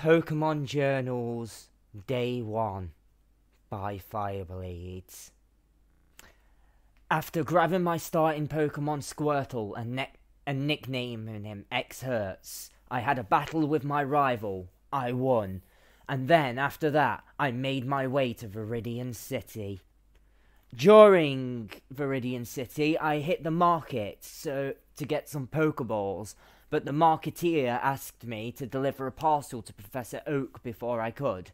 Pokemon Journals Day 1 by Fireblades. After grabbing my starting Pokemon Squirtle and, ne- and nicknaming him X Hertz, I had a battle with my rival. I won. And then, after that, I made my way to Viridian City. During Viridian City, I hit the market so to get some Pokeballs, but the marketeer asked me to deliver a parcel to Professor Oak before I could.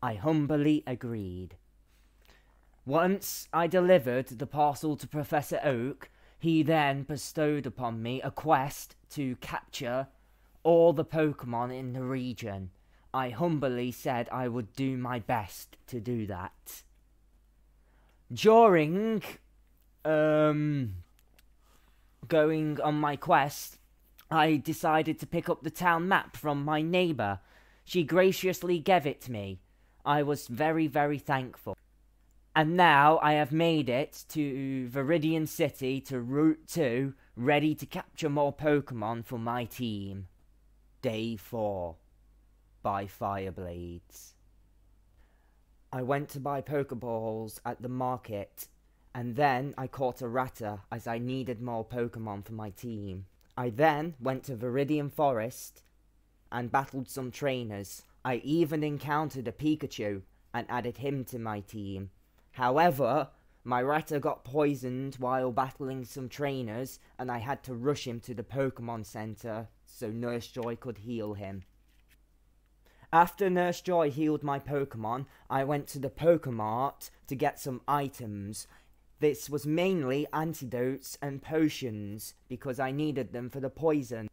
I humbly agreed. Once I delivered the parcel to Professor Oak, he then bestowed upon me a quest to capture all the Pokemon in the region. I humbly said I would do my best to do that. During um going on my quest, I decided to pick up the town map from my neighbour. She graciously gave it to me. I was very, very thankful. And now I have made it to Viridian City to Route 2, ready to capture more Pokemon for my team. Day 4 by Fireblades. I went to buy Pokeballs at the market, and then I caught a Rattata as I needed more Pokemon for my team. I then went to Viridian Forest and battled some trainers. I even encountered a Pikachu and added him to my team. However, my Rattata got poisoned while battling some trainers and I had to rush him to the Pokemon Center so Nurse Joy could heal him. After Nurse Joy healed my Pokemon, I went to the Pokemart to get some items this was mainly antidotes and potions because I needed them for the poison.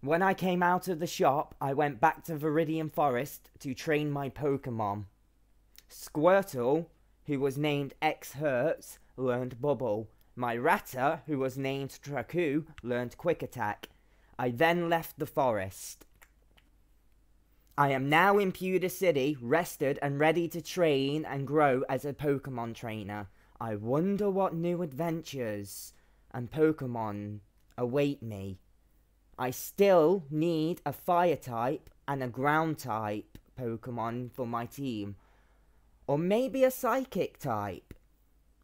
When I came out of the shop, I went back to Viridian Forest to train my Pokemon. Squirtle, who was named X Hertz, learned Bubble. My Rattata, who was named Traku, learned Quick Attack. I then left the forest. I am now in Pewter City, rested and ready to train and grow as a Pokemon trainer. I wonder what new adventures and Pokemon await me. I still need a fire type and a ground type Pokemon for my team. Or maybe a psychic type.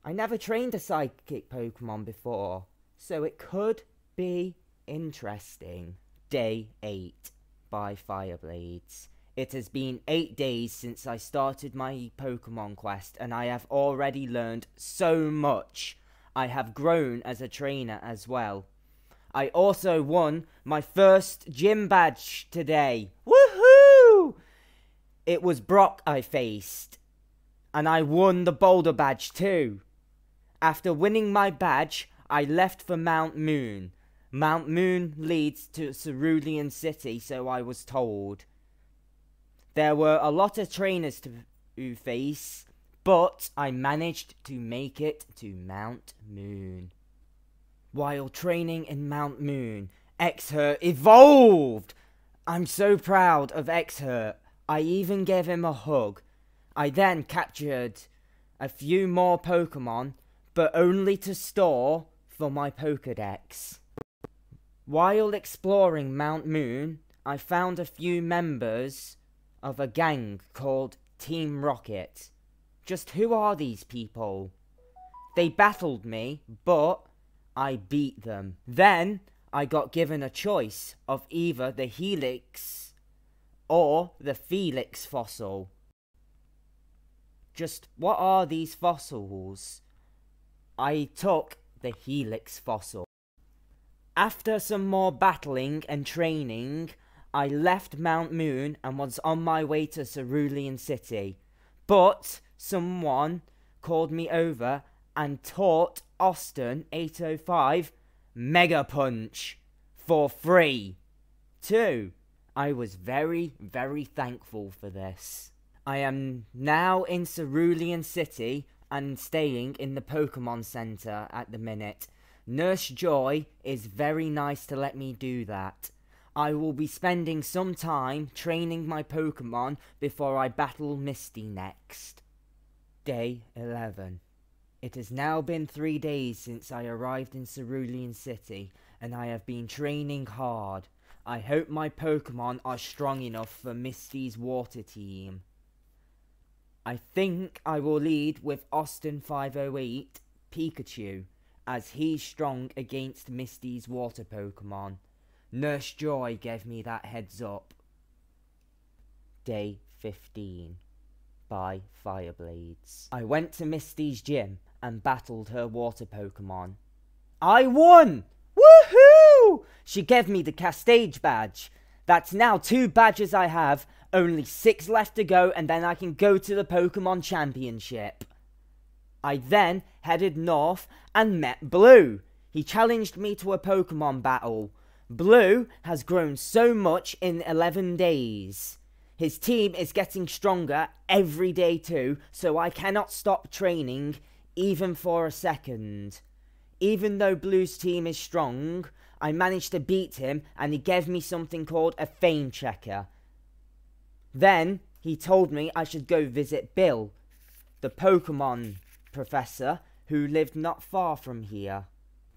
I never trained a psychic Pokemon before, so it could be interesting. Day 8 by Fireblades. It has been eight days since I started my Pokemon quest, and I have already learned so much. I have grown as a trainer as well. I also won my first gym badge today. Woohoo! It was Brock I faced, and I won the Boulder badge too. After winning my badge, I left for Mount Moon. Mount Moon leads to Cerulean City, so I was told. There were a lot of trainers to face, but I managed to make it to Mount Moon. While training in Mount Moon, Exhurt evolved! I'm so proud of Exhurt. I even gave him a hug. I then captured a few more Pokemon, but only to store for my Pokedex. While exploring Mount Moon, I found a few members of a gang called Team Rocket. Just who are these people? They battled me, but I beat them. Then I got given a choice of either the Helix or the Felix fossil. Just what are these fossils? I took the Helix fossil. After some more battling and training, I left Mount Moon and was on my way to Cerulean City. But someone called me over and taught Austin 805 Mega Punch for free. Two, I was very, very thankful for this. I am now in Cerulean City and staying in the Pokemon Center at the minute. Nurse Joy is very nice to let me do that. I will be spending some time training my Pokemon before I battle Misty next. Day 11. It has now been three days since I arrived in Cerulean City, and I have been training hard. I hope my Pokemon are strong enough for Misty's water team. I think I will lead with Austin 508 Pikachu, as he's strong against Misty's water Pokemon. Nurse Joy gave me that heads up. Day 15 by Fireblades. I went to Misty's gym and battled her water Pokemon. I won! Woohoo! She gave me the Cascade badge. That's now two badges I have, only six left to go, and then I can go to the Pokemon Championship. I then headed north and met Blue. He challenged me to a Pokemon battle. Blue has grown so much in 11 days. His team is getting stronger every day too, so I cannot stop training even for a second. Even though Blue's team is strong, I managed to beat him and he gave me something called a fame checker. Then he told me I should go visit Bill, the Pokemon professor who lived not far from here.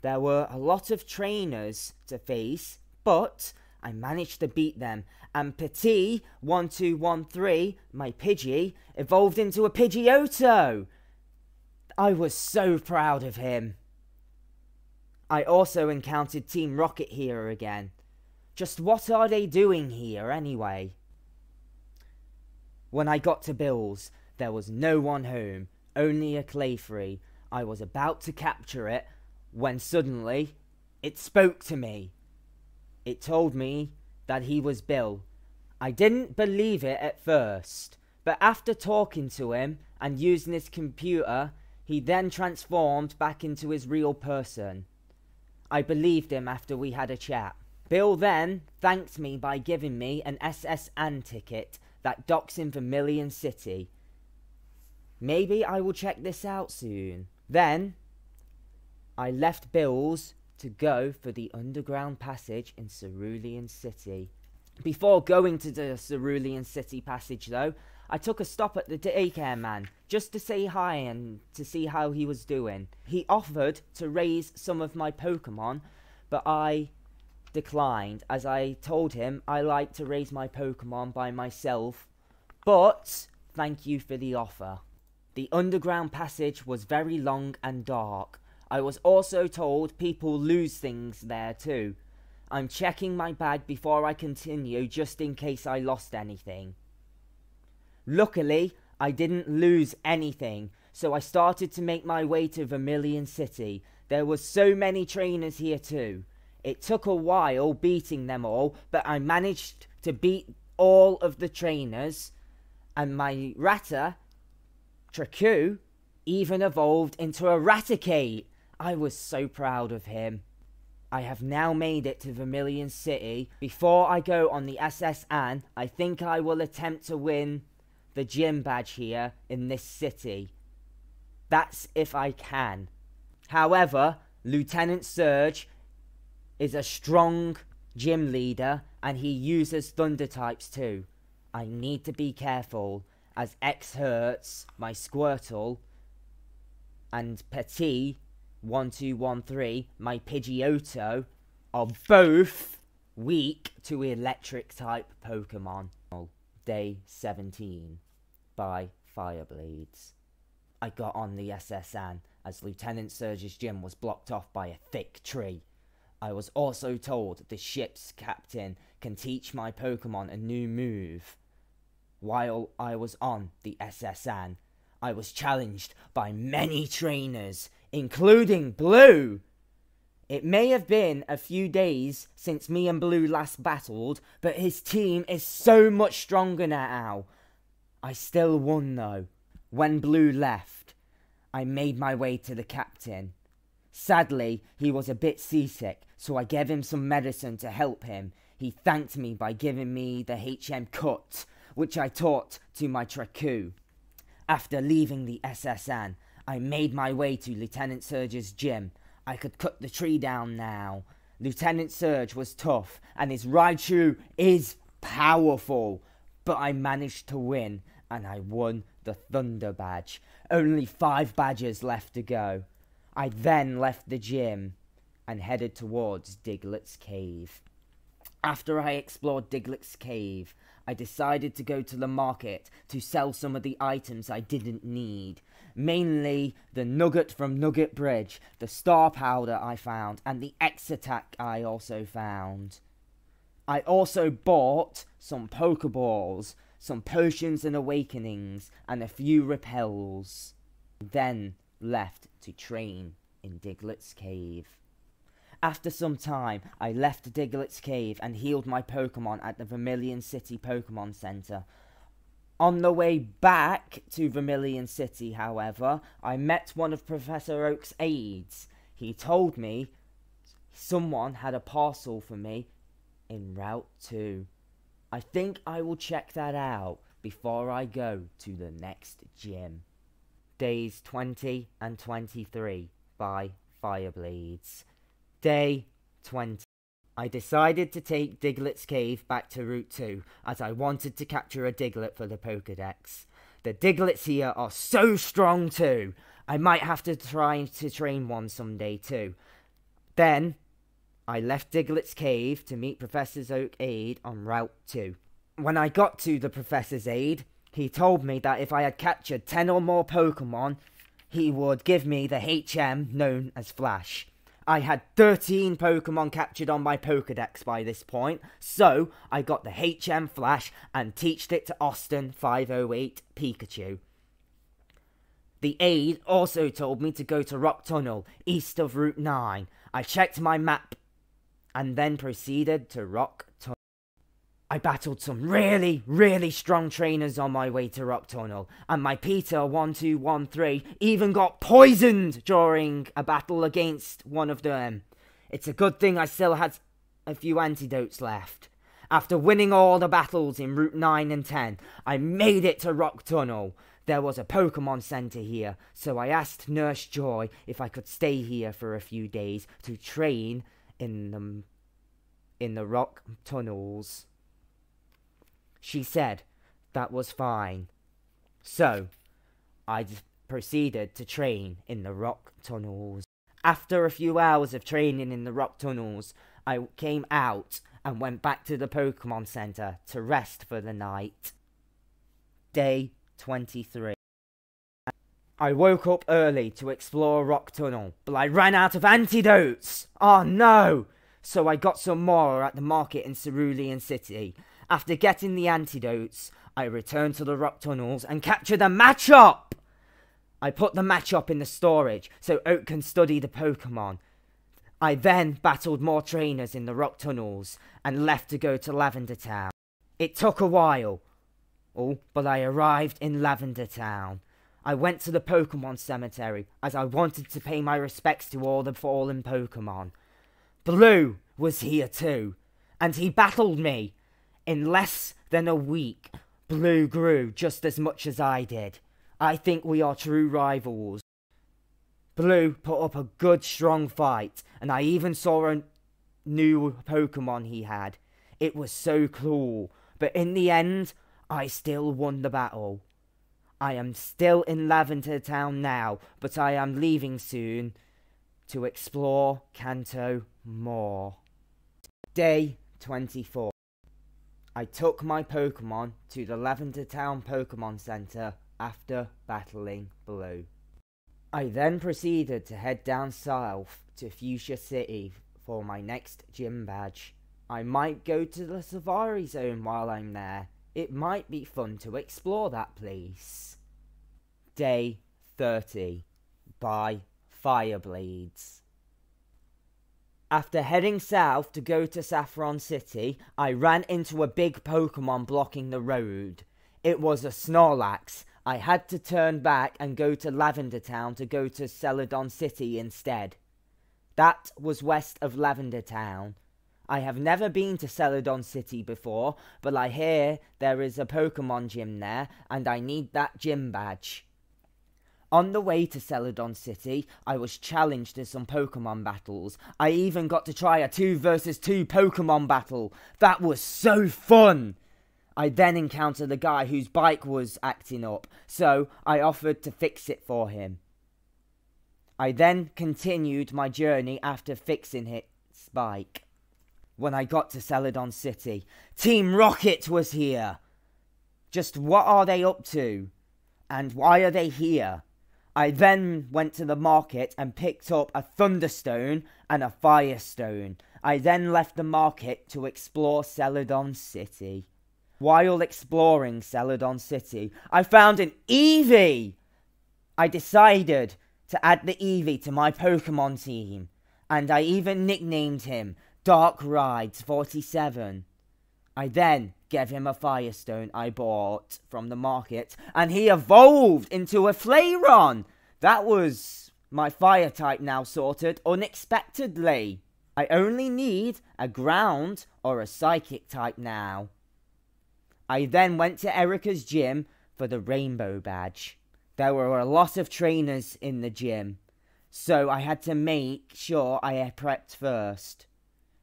There were a lot of trainers to face, but I managed to beat them, and Petit 1213, my Pidgey, evolved into a Pidgeotto. I was so proud of him. I also encountered Team Rocket here again. Just what are they doing here anyway? When I got to Bill's, there was no one home, only a Clefairy. I was about to capture it when suddenly it spoke to me. It told me that he was Bill. I didn't believe it at first, but after talking to him and using his computer, he then transformed back into his real person. I believed him after we had a chat. Bill then thanked me by giving me an SS Anne ticket that docks in Vermilion City. Maybe I will check this out soon. Then I left Bill's to go for the underground passage in Cerulean City. Before going to the Cerulean City passage, though, I took a stop at the daycare man just to say hi and to see how he was doing. He offered to raise some of my Pokemon, but I declined as I told him I like to raise my Pokemon by myself. But thank you for the offer. The underground passage was very long and dark. I was also told people lose things there too. I'm checking my bag before I continue just in case I lost anything. Luckily, I didn't lose anything, so I started to make my way to Vermilion City. There were so many trainers here too. It took a while beating them all, but I managed to beat all of the trainers, and my Rattata, Traku, even evolved into a Raticate. I was so proud of him. I have now made it to Vermilion City. Before I go on the SS Anne, I think I will attempt to win the gym badge here in this city. That's if I can. However, Lieutenant Surge is a strong gym leader and he uses thunder types too. I need to be careful as X hurts my Squirtle and Petit 1213, my Pidgeotto, are both weak to electric type Pokemon. Day 17 by Fireblades. I got on the SS Anne as Lieutenant Surge's gym was blocked off by a thick tree. I was also told the ship's captain can teach my Pokemon a new move. While I was on the SS Anne, I was challenged by many trainers, including Blue. It may have been a few days since me and Blue last battled, but his team is so much stronger now. I still won though. When Blue left, I made my way to the captain. Sadly, he was a bit seasick, so I gave him some medicine to help him. He thanked me by giving me the HM cut, which I taught to my Traku. After leaving the SS Anne, I made my way to Lieutenant Surge's gym. I could cut the tree down now. Lieutenant Surge was tough, and his Raichu is powerful. But I managed to win, and I won the Thunder Badge. Only five badges left to go. I then left the gym and headed towards Diglett's cave. After I explored Diglett's cave, I decided to go to the market to sell some of the items I didn't need. Mainly the nugget from Nugget Bridge, the star powder I found, and the X attack I also found. I also bought some Pokeballs, some potions and awakenings, and a few repels. Then left to train in Diglett's cave. After some time, I left Diglett's cave and healed my Pokemon at the Vermilion City Pokemon Center. On the way back to Vermilion City, however, I met one of Professor Oak's aides. He told me someone had a parcel for me in Route 2. I think I will check that out before I go to the next gym. Days 20 and 23 by Fireblades. Day 20. I decided to take Diglett's cave back to Route 2 as I wanted to capture a Diglett for the Pokedex. The Digletts here are so strong too. I might have to try to train one someday too. Then I left Diglett's cave to meet Professor Oak Aid on Route 2. When I got to the Professor's aid, he told me that if I had captured 10 or more Pokemon, he would give me the HM known as Flash. I had 13 Pokemon captured on my Pokedex by this point, so I got the HM Flash and teached it to Austin 508 Pikachu. The aide also told me to go to Rock Tunnel, east of Route 9. I checked my map and then proceeded to Rock. I battled some really, really strong trainers on my way to Rock Tunnel, and my Peter 1213 even got poisoned during a battle against one of them. It's a good thing I still had a few antidotes left. After winning all the battles in Route 9 and 10, I made it to Rock Tunnel. There was a Pokemon Center here, so I asked Nurse Joy if I could stay here for a few days to train in the, in the rock tunnels. She said that was fine. So, I proceeded to train in the rock tunnels. After a few hours of training in the rock tunnels, I came out and went back to the Pokemon Center to rest for the night. Day 23. I woke up early to explore Rock Tunnel, but I ran out of antidotes! Oh no! So I got some more at the market in Cerulean City after getting the antidotes, I returned to the rock tunnels and captured a Machop! I put the Machop in the storage so Oak can study the Pokemon. I then battled more trainers in the rock tunnels and left to go to Lavender Town. It took a while, oh, but I arrived in Lavender Town. I went to the Pokemon Cemetery as I wanted to pay my respects to all the fallen Pokemon. Blue was here too, and he battled me in less than a week, Blue grew just as much as I did. I think we are true rivals. Blue put up a good strong fight, and I even saw a new Pokemon he had. It was so cool, but in the end, I still won the battle. I am still in Lavender Town now, but I am leaving soon to explore Kanto more. Day 24. I took my Pokemon to the Lavender Town Pokemon Center after battling Blue. I then proceeded to head down south to Fuchsia City for my next gym badge. I might go to the Safari Zone while I'm there. It might be fun to explore that place. Day 30 by Fireblades. After heading south to go to Saffron City, I ran into a big Pokemon blocking the road. It was a Snorlax. I had to turn back and go to Lavender Town to go to Celadon City instead. That was west of Lavender Town. I have never been to Celadon City before, but I hear there is a Pokemon gym there, and I need that gym badge. On the way to Celadon City, I was challenged to some Pokemon battles. I even got to try a 2 versus 2 Pokemon battle. That was so fun! I then encountered a guy whose bike was acting up, so I offered to fix it for him. I then continued my journey after fixing his bike. when I got to Celadon City. Team Rocket was here. Just what are they up to? And why are they here? I then went to the market and picked up a Thunderstone and a Firestone. I then left the market to explore Celadon City. While exploring Celadon City, I found an Eevee! I decided to add the Eevee to my Pokemon team, and I even nicknamed him Dark Rides 47. I then gave him a Firestone I bought from the market, and he evolved into a Flareon! That was my fire type now sorted unexpectedly. I only need a ground or a psychic type now. I then went to Erika's gym for the rainbow badge. There were a lot of trainers in the gym, so I had to make sure I prepped first.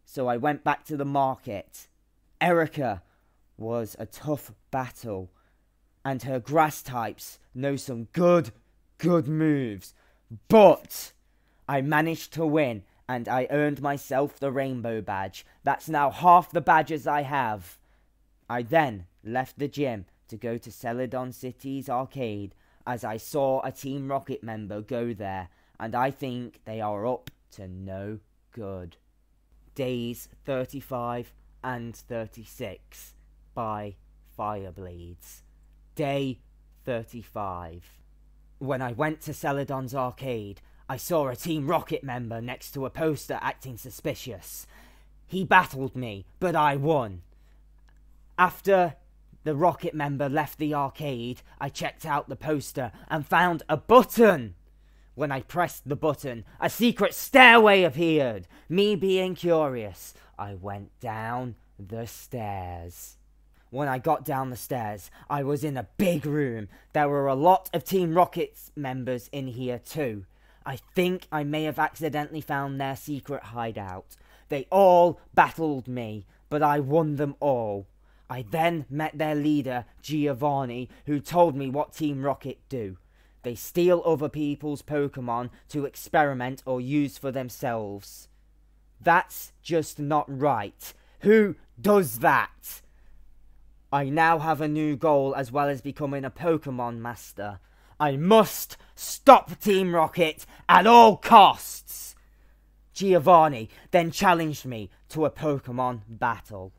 So I went back to the market. Erika was a tough battle, and her grass types know some good, good moves. But I managed to win, and I earned myself the rainbow badge. That's now half the badges I have. I then left the gym to go to Celadon City's arcade as I saw a Team Rocket member go there, and I think they are up to no good. Days 35 and 36 by Fireblades. Day 35. When I went to Celadon's arcade, I saw a Team Rocket member next to a poster acting suspicious. He battled me, but I won. After the Rocket member left the arcade, I checked out the poster and found a button. When I pressed the button, a secret stairway appeared. Me being curious, I went down the stairs. When I got down the stairs, I was in a big room. There were a lot of Team Rocket's members in here too. I think I may have accidentally found their secret hideout. They all battled me, but I won them all. I then met their leader, Giovanni, who told me what Team Rocket do. They steal other people's Pokemon to experiment or use for themselves. That's just not right. Who does that? I now have a new goal as well as becoming a Pokemon Master. I must stop Team Rocket at all costs. Giovanni then challenged me to a Pokemon battle.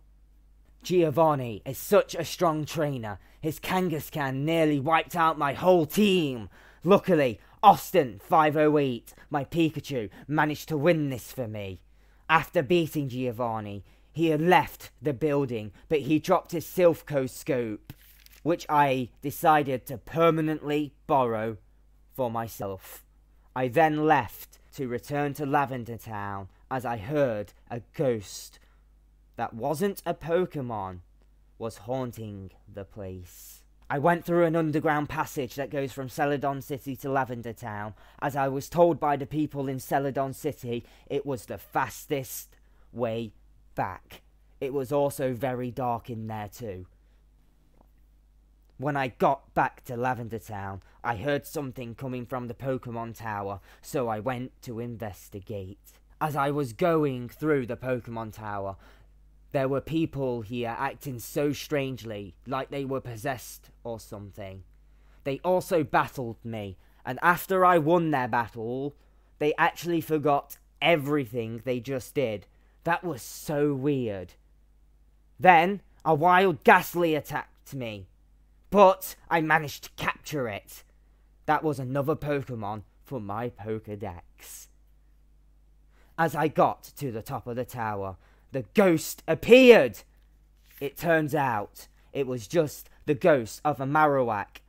Giovanni is such a strong trainer. His Kangaskhan nearly wiped out my whole team. Luckily, Austin 508, my Pikachu, managed to win this for me. After beating Giovanni, he had left the building, but he dropped his Silph scope which I decided to permanently borrow for myself. I then left to return to Lavender Town as I heard a ghost that wasn't a Pokemon was haunting the place. I went through an underground passage that goes from Celadon City to Lavender Town, as I was told by the people in Celadon City it was the fastest way back. It was also very dark in there too. When I got back to Lavender Town, I heard something coming from the Pokemon Tower, so I went to investigate. As I was going through the Pokemon Tower, there were people here acting so strangely, like they were possessed or something. They also battled me, and after I won their battle, they actually forgot everything they just did. That was so weird. Then, a wild Gastly attacked me but I managed to capture it. That was another Pokemon for my Pokedex. As I got to the top of the tower, the ghost appeared. It turns out it was just the ghost of a Marowak.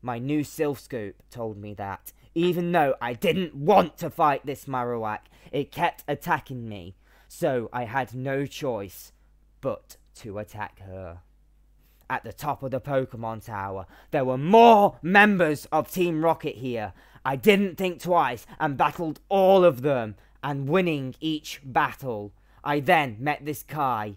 My new Silph told me that. Even though I didn't want to fight this Marowak, it kept attacking me, so I had no choice but to attack her at the top of the Pokemon Tower. There were more members of Team Rocket here. I didn't think twice and battled all of them and winning each battle. I then met this guy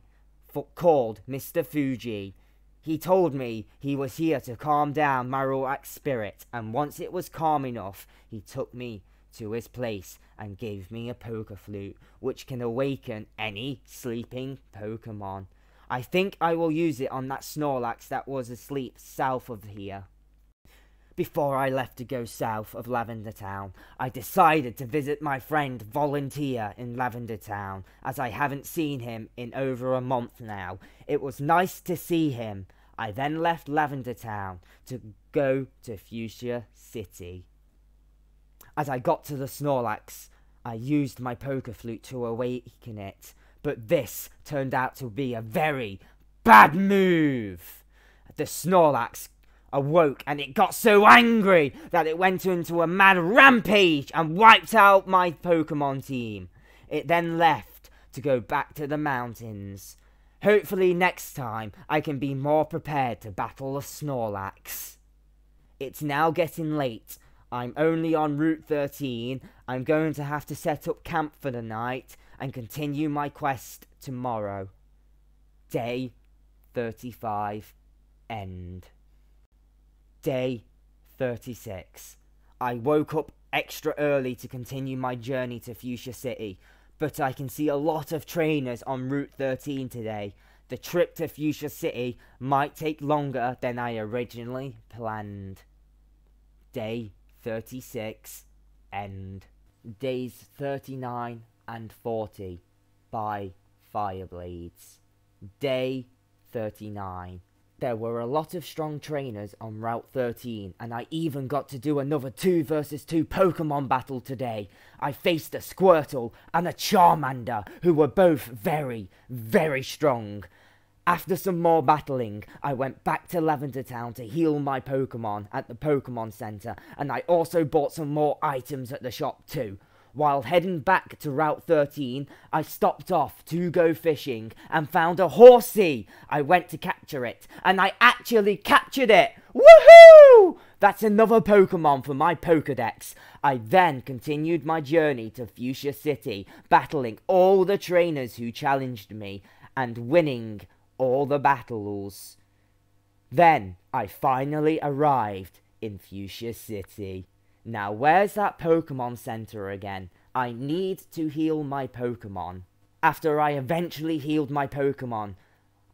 called Mr. Fuji. He told me he was here to calm down Marowak's spirit, and once it was calm enough, he took me to his place and gave me a Poke Flute, which can awaken any sleeping Pokemon. I think I will use it on that Snorlax that was asleep south of here. Before I left to go south of Lavender Town, I decided to visit my friend Volunteer in Lavender Town, as I haven't seen him in over a month now. It was nice to see him. I then left Lavender Town to go to Fuchsia City. As I got to the Snorlax, I used my Poke Flute to awaken it, but this turned out to be a very bad move. The Snorlax awoke and it got so angry that it went into a mad rampage and wiped out my Pokemon team. It then left to go back to the mountains. Hopefully next time I can be more prepared to battle a Snorlax. It's now getting late. I'm only on Route 13. I'm going to have to set up camp for the night and continue my quest tomorrow. Day 35. End. Day 36. I woke up extra early to continue my journey to Fuchsia City, but I can see a lot of trainers on Route 13 today. The trip to Fuchsia City might take longer than I originally planned. Day 36. End. Days 39 and 40 by Fireblades. Day 39. There were a lot of strong trainers on Route 13, and I even got to do another 2 versus 2 Pokemon battle today. I faced a Squirtle and a Charmander, who were both very, very strong. After some more battling, I went back to Lavender Town to heal my Pokemon at the Pokemon Center, and I also bought some more items at the shop too. While heading back to Route 13, I stopped off to go fishing and found a Horsea. I went to capture it, and I actually captured it! Woohoo! That's another Pokemon for my Pokedex. I then continued my journey to Fuchsia City, battling all the trainers who challenged me, and winning all the battles. Then I finally arrived in Fuchsia City. Now, where's that Pokemon Center again? I need to heal my Pokemon. After I eventually healed my Pokemon,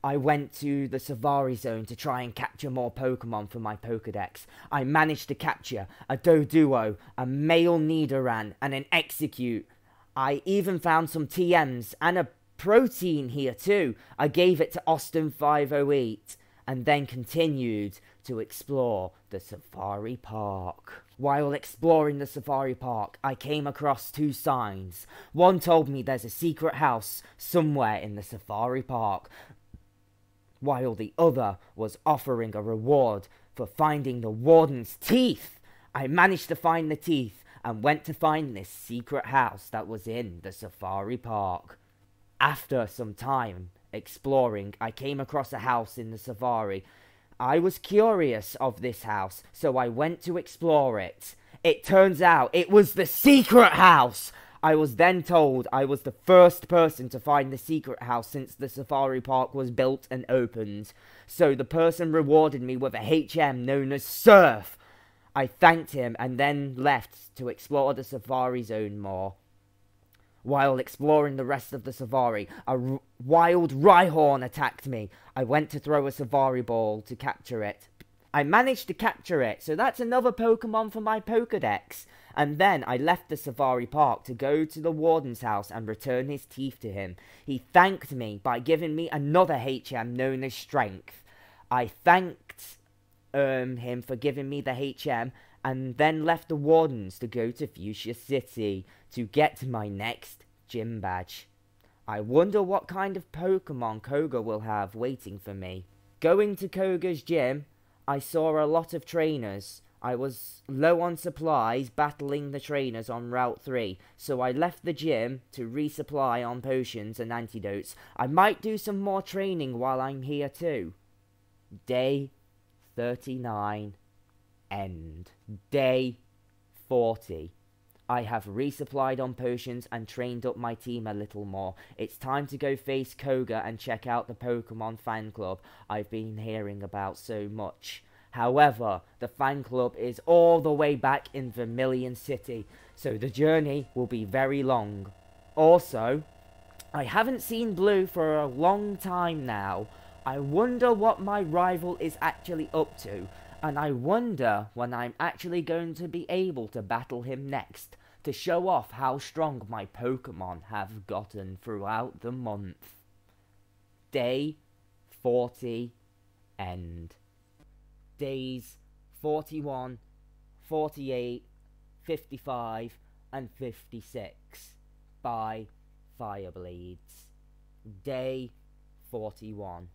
I went to the Safari Zone to try and capture more Pokemon for my Pokedex. I managed to capture a Doduo, a male Nidoran, and an Exeggcute. I even found some TMs and a protein here too. I gave it to Austin 508 and then continued to explore the safari park. While exploring the safari park, I came across two signs. One told me there's a secret house somewhere in the safari park, while the other was offering a reward for finding the warden's teeth. I managed to find the teeth and went to find this secret house that was in the safari park. After some time exploring, I came across a house in the safari I was curious of this house, so I went to explore it. It turns out it was the secret house! I was then told I was the first person to find the secret house since the safari park was built and opened. So the person rewarded me with a HM known as Surf. I thanked him and then left to explore the safari zone more. While exploring the rest of the safari, a wild Rhyhorn attacked me. I went to throw a safari ball to capture it. I managed to capture it, so that's another Pokemon for my Pokedex. And then I left the safari park to go to the warden's house and return his teeth to him. He thanked me by giving me another HM known as Strength. I thanked um, him for giving me the HM and then left the wardens to go to Fuchsia City to get my next gym badge. I wonder what kind of Pokemon Koga will have waiting for me. Going to Koga's gym, I saw a lot of trainers. I was low on supplies battling the trainers on Route 3, so I left the gym to resupply on potions and antidotes. I might do some more training while I'm here too. Day 39 End. Day 40. I have resupplied on potions and trained up my team a little more. It's time to go face Koga and check out the Pokemon fan club I've been hearing about so much. However, the fan club is all the way back in Vermilion City, so the journey will be very long. Also, I haven't seen Blue for a long time now. I wonder what my rival is actually up to, and I wonder when I'm actually going to be able to battle him next to show off how strong my Pokemon have gotten throughout the month. Day 40 End. Days 41, 48, 55, and 56 by Fireblades. Day 41.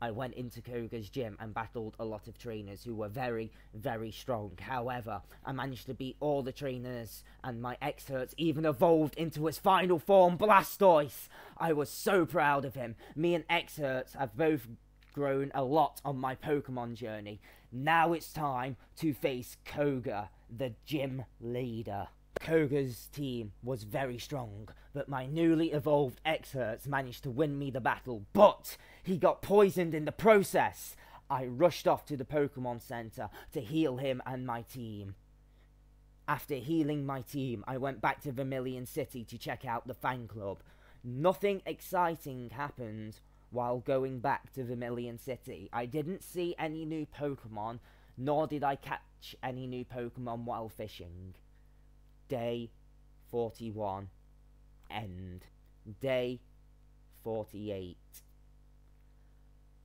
I went into Koga's gym and battled a lot of trainers who were very, very strong. However, I managed to beat all the trainers, and my Excerts even evolved into his final form, Blastoise! I was so proud of him. Me and Excerts have both grown a lot on my Pokemon journey. Now it's time to face Koga, the gym leader. Koga's team was very strong, but my newly evolved Excerts managed to win me the battle, but he got poisoned in the process. I rushed off to the Pokemon Center to heal him and my team. After healing my team, I went back to Vermilion City to check out the fan club. Nothing exciting happened while going back to Vermilion City. I didn't see any new Pokemon, nor did I catch any new Pokemon while fishing. Day 41. End. Day 48.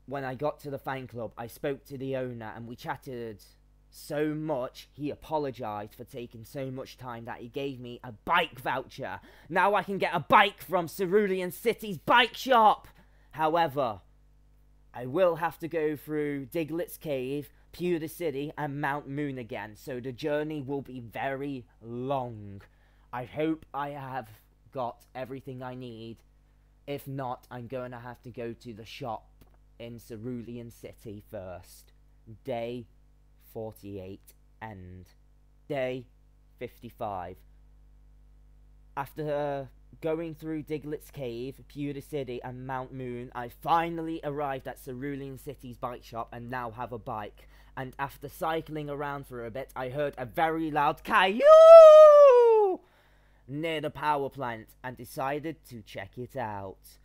When I got to the fan club, I spoke to the owner and we chatted so much he apologized for taking so much time that he gave me a bike voucher. Now I can get a bike from Cerulean City's bike shop. However, I will have to go through Diglett's Cave, Pewter City, and Mount Moon again, so the journey will be very long. I hope I have got everything I need. If not, I'm going to have to go to the shop in Cerulean City first. Day 48 end. Day 55. After going through Diglett's Cave, Pewter City, and Mount Moon, I finally arrived at Cerulean City's bike shop and now have a bike. And after cycling around for a bit, I heard a very loud Caillou near the power plant and decided to check it out.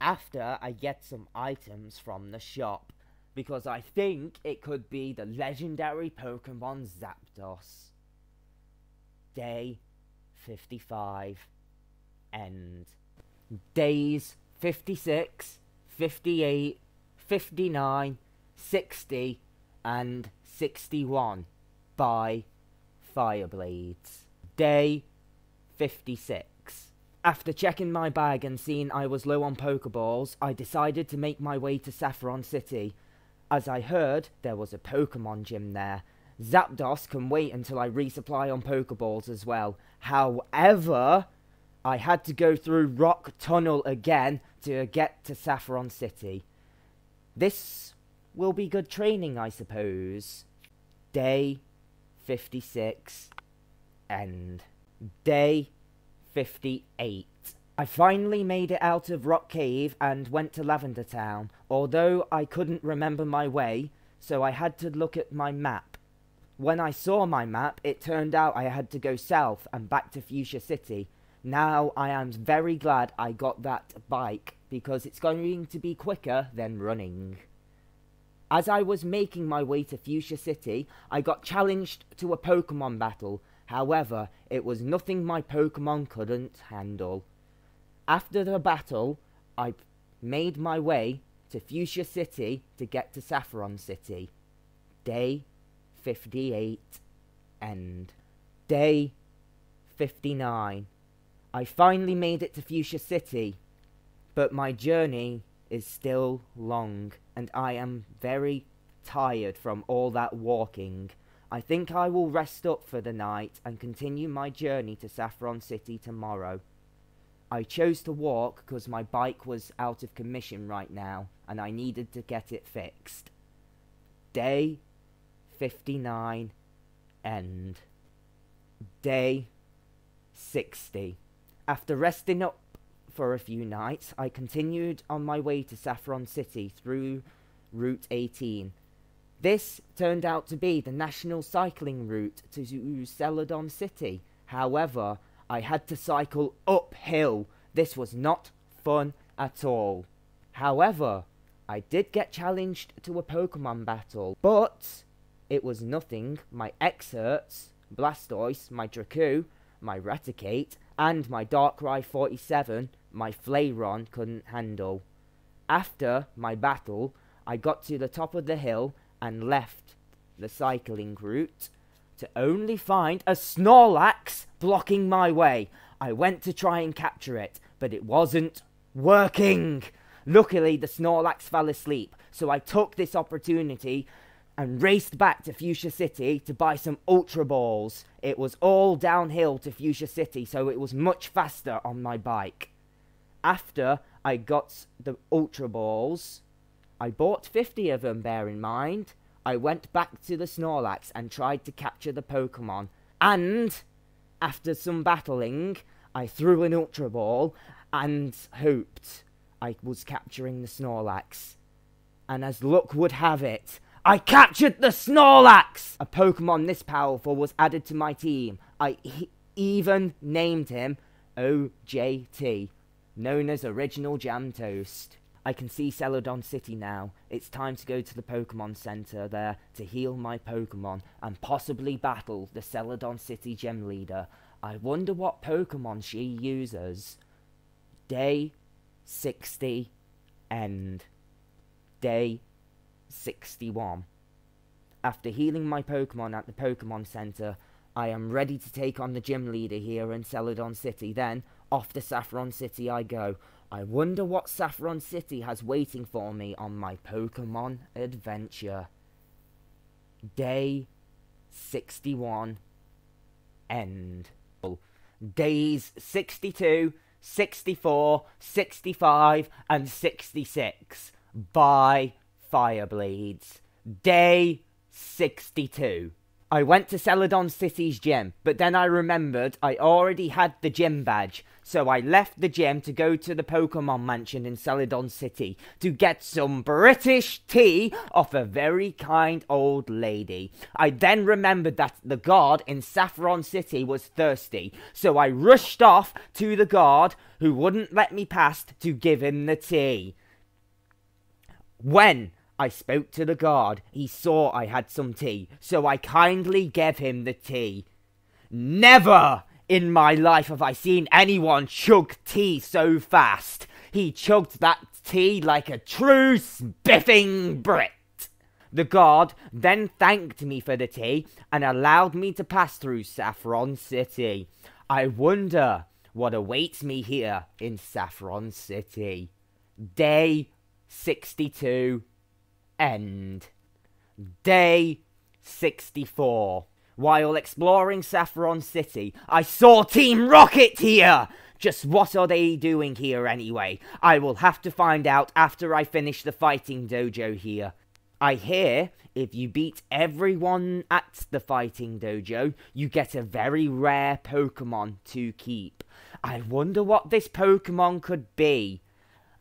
After I get some items from the shop, because I think it could be the legendary Pokemon Zapdos. Day 55 end. Days 56, 58, 59, 60, and 61 by Fireblades. Day 56. After checking my bag and seeing I was low on Pokeballs, I decided to make my way to Saffron City. As I heard, there was a Pokemon gym there. Zapdos can wait until I resupply on Pokeballs as well. However, I had to go through Rock Tunnel again to get to Saffron City. This will be good training, I suppose. Day 56. End. Day 58. I finally made it out of Rock Cave and went to Lavender Town, although I couldn't remember my way, so I had to look at my map. When I saw my map, it turned out I had to go south and back to Fuchsia City, now I am very glad I got that bike because it's going to be quicker than running. As I was making my way to Fuchsia City, I got challenged to a Pokemon battle. However, it was nothing my Pokemon couldn't handle. After the battle, I made my way to Fuchsia City to get to Saffron City. Day 58 End. Day 59 I finally made it to Fuchsia City, but my journey is still long, and I am very tired from all that walking. I think I will rest up for the night and continue my journey to Saffron City tomorrow. I chose to walk because my bike was out of commission right now, and I needed to get it fixed. Day 59 End. Day 60. After resting up for a few nights, I continued on my way to Saffron City through Route 18. This turned out to be the national cycling route to Celadon City. However, I had to cycle uphill. This was not fun at all. However, I did get challenged to a Pokemon battle, but it was nothing my Excerts, Blastoise, my Dracu, my Raticate, and my Darkrai 47, my Flareon couldn't handle. After my battle, I got to the top of the hill and left the cycling route to only find a Snorlax blocking my way. I went to try and capture it, but it wasn't working. Luckily, the Snorlax fell asleep, so I took this opportunity and raced back to Fuchsia City to buy some Ultra Balls. It was all downhill to Fuchsia City, so it was much faster on my bike. After I got the Ultra Balls, I bought 50 of them, bear in mind. I went back to the Snorlax and tried to capture the Pokemon. And, after some battling, I threw an Ultra Ball and hoped I was capturing the Snorlax. And as luck would have it, I captured the Snorlax! A Pokemon this powerful was added to my team. I even named him OJT, known as Original Jam Toast. I can see Celadon City now. It's time to go to the Pokemon Center there to heal my Pokemon and possibly battle the Celadon City Gym Leader. I wonder what Pokemon she uses. Day 60 End. Day 61. After healing my Pokemon at the Pokemon Center, I am ready to take on the gym leader here in Celadon City. Then, off to Saffron City I go. I wonder what Saffron City has waiting for me on my Pokemon adventure. Day 61 End. Days 62, 64, 65, and 66. by Fireblades. Day 62. I went to Celadon City's gym, but then I remembered I already had the gym badge, so I left the gym to go to the Pokemon Mansion in Celadon City to get some British tea off a very kind old lady. I then remembered that the guard in Saffron City was thirsty, so I rushed off to the guard who wouldn't let me past to give him the tea. When I spoke to the guard. He saw I had some tea, so I kindly gave him the tea. Never in my life have I seen anyone chug tea so fast. He chugged that tea like a true spiffing Brit. The guard then thanked me for the tea and allowed me to pass through Saffron City. I wonder what awaits me here in Saffron City. Day 62 End. Day 64. While exploring Saffron City, I saw Team Rocket here! Just what are they doing here anyway? I will have to find out after I finish the fighting dojo here. I hear if you beat everyone at the fighting dojo, you get a very rare Pokemon to keep. I wonder what this Pokemon could be.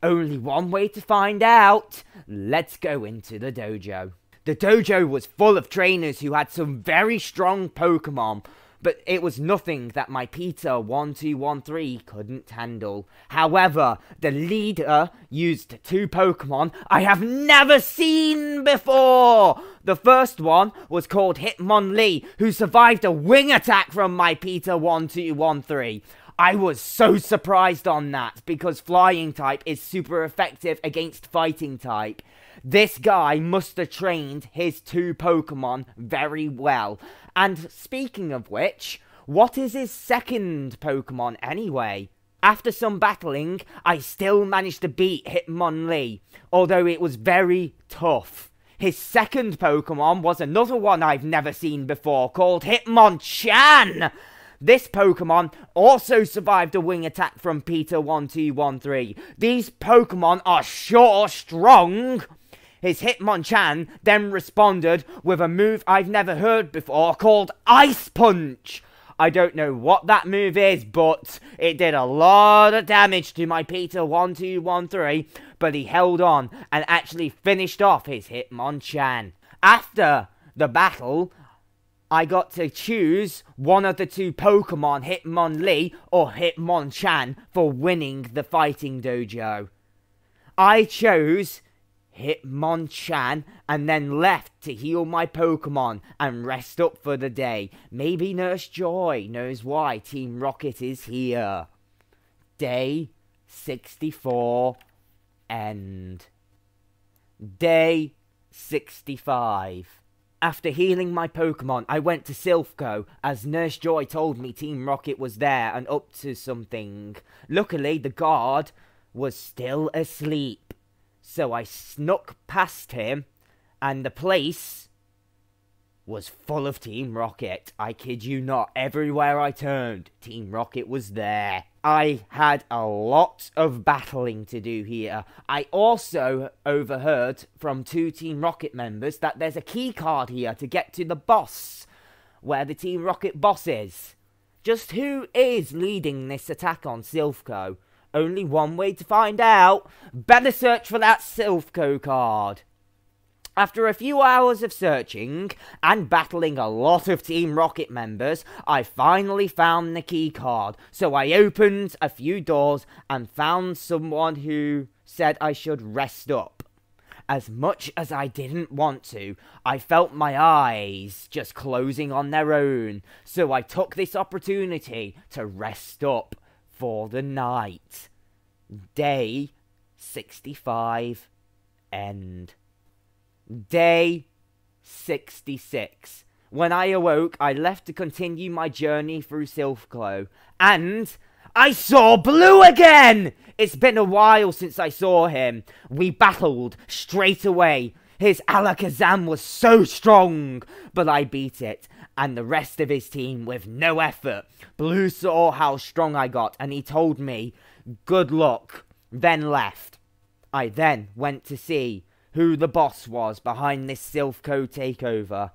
Only one way to find out. Let's go into the dojo. The dojo was full of trainers who had some very strong Pokemon, but it was nothing that my Peter 1213 couldn't handle. However, the leader used two Pokemon I have never seen before! The first one was called Hitmonlee, who survived a wing attack from my Peter 1213. I was so surprised on that because flying type is super effective against fighting type. This guy must have trained his two Pokemon very well. And speaking of which, what is his second Pokemon anyway? After some battling, I still managed to beat Hitmonlee, although it was very tough. His second Pokemon was another one I've never seen before called Hitmonchan. This Pokemon also survived a wing attack from Peter1213. These Pokemon are sure strong. His Hitmonchan then responded with a move I've never heard before called Ice Punch. I don't know what that move is, but it did a lot of damage to my Peter1213, but he held on and actually finished off his Hitmonchan. After the battle, I got to choose one of the two Pokemon, Hitmonlee or Hitmonchan, for winning the fighting dojo. I chose Hitmonchan and then left to heal my Pokemon and rest up for the day. Maybe Nurse Joy knows why Team Rocket is here. Day 64 end. Day 65. After healing my Pokemon, I went to Silph Co, as Nurse Joy told me Team Rocket was there and up to something. Luckily, the guard was still asleep, so I snuck past him, and the place was full of Team Rocket. I kid you not, everywhere I turned, Team Rocket was there. I had a lot of battling to do here. I also overheard from two Team Rocket members that there's a key card here to get to the boss, where the Team Rocket boss is. Just who is leading this attack on Silph Co? Only one way to find out. Better search for that Silph Co card. After a few hours of searching and battling a lot of Team Rocket members, I finally found the key card. So I opened a few doors and found someone who said I should rest up. As much as I didn't want to, I felt my eyes just closing on their own. So I took this opportunity to rest up for the night. Day 65 end. Day 66. When I awoke, I left to continue my journey through Silph Co, and I saw Blue again! It's been a while since I saw him. We battled straight away. His Alakazam was so strong, but I beat it, and the rest of his team with no effort. Blue saw how strong I got, and he told me, good luck, then left. I then went to see who the boss was behind this Silph Co takeover.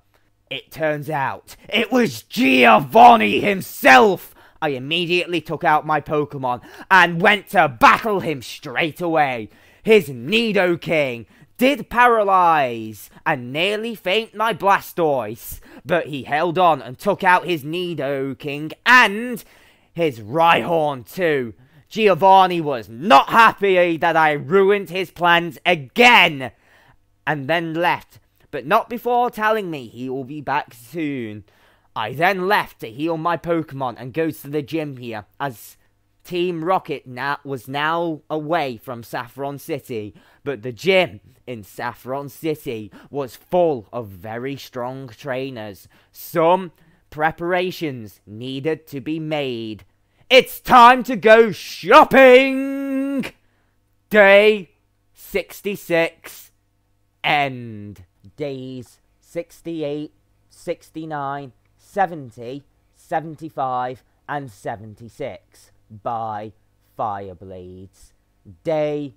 It turns out it was Giovanni himself! I immediately took out my Pokemon and went to battle him straight away. His Nidoking did paralyze and nearly faint my Blastoise, but he held on and took out his Nidoking and his Rhyhorn too. Giovanni was not happy that I ruined his plans again and then left, but not before telling me he will be back soon. I then left to heal my Pokemon and go to the gym here, as Team Rocket was now away from Saffron City, but the gym in Saffron City was full of very strong trainers. Some preparations needed to be made. It's time to go shopping! Day 66 end days 68, 69, 70, 75, and 76 by Fireblades. Day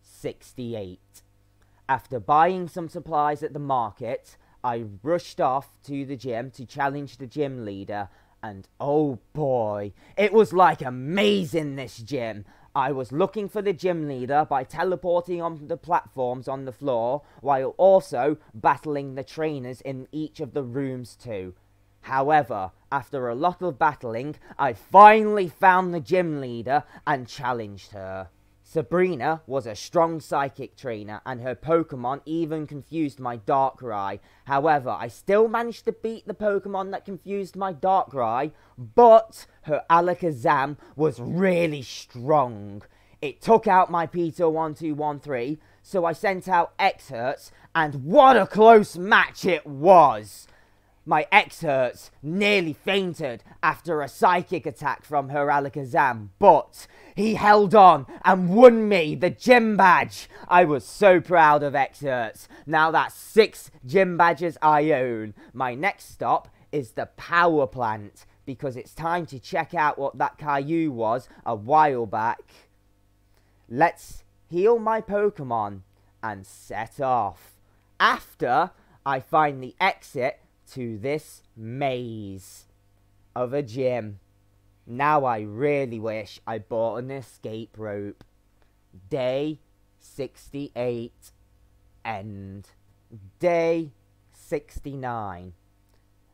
68. After buying some supplies at the market, I rushed off to the gym to challenge the gym leader, and oh boy, it was like amazing this gym. I was looking for the gym leader by teleporting onto the platforms on the floor while also battling the trainers in each of the rooms too. However, after a lot of battling, I finally found the gym leader and challenged her. Sabrina was a strong psychic trainer, and her Pokemon even confused my Darkrai. However, I still managed to beat the Pokemon that confused my Darkrai, but her Alakazam was really strong. It took out my Peter 1213, so I sent out Exerts, and what a close match it was! My Exerts nearly fainted after a psychic attack from her Alakazam, but he held on and won me the gym badge. I was so proud of Exerts. Now that's six gym badges I own. My next stop is the power plant because it's time to check out what that Caillou was a while back. Let's heal my Pokemon and set off. After I find the exit to this maze of a gym. Now I really wish I bought an escape rope. Day 68 end. Day 69.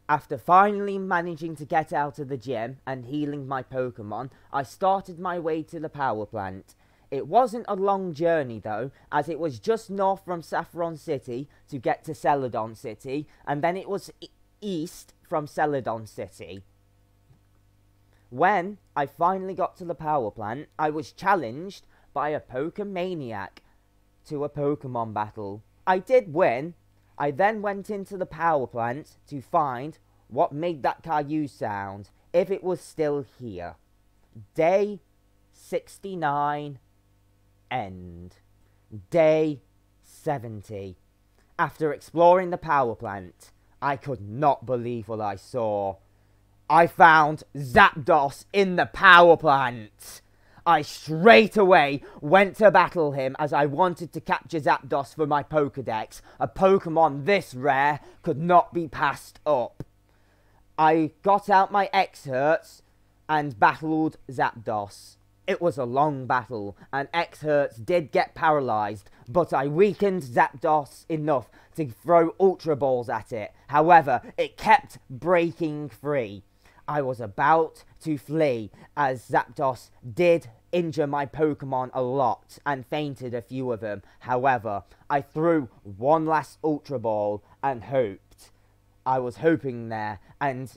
After finally managing to get out of the gym and healing my Pokemon, I started my way to the power plant. It wasn't a long journey though, as it was just north from Saffron City to get to Celadon City, and then it was east from Celadon City. When I finally got to the power plant, I was challenged by a Pokemaniac to a Pokemon battle. I did win, I then went into the power plant to find what made that Caillou sound, if it was still here. Day 69 end. Day 70. After exploring the power plant, I could not believe what I saw. I found Zapdos in the power plant. I straight away went to battle him as I wanted to capture Zapdos for my Pokedex. A Pokemon this rare could not be passed up. I got out my Exherts and battled Zapdos. It was a long battle, and Exherts did get paralysed, but I weakened Zapdos enough to throw Ultra Balls at it. However, it kept breaking free. I was about to flee as Zapdos did injure my Pokemon a lot and fainted a few of them. However, I threw one last Ultra Ball and hoped. I was hoping there, and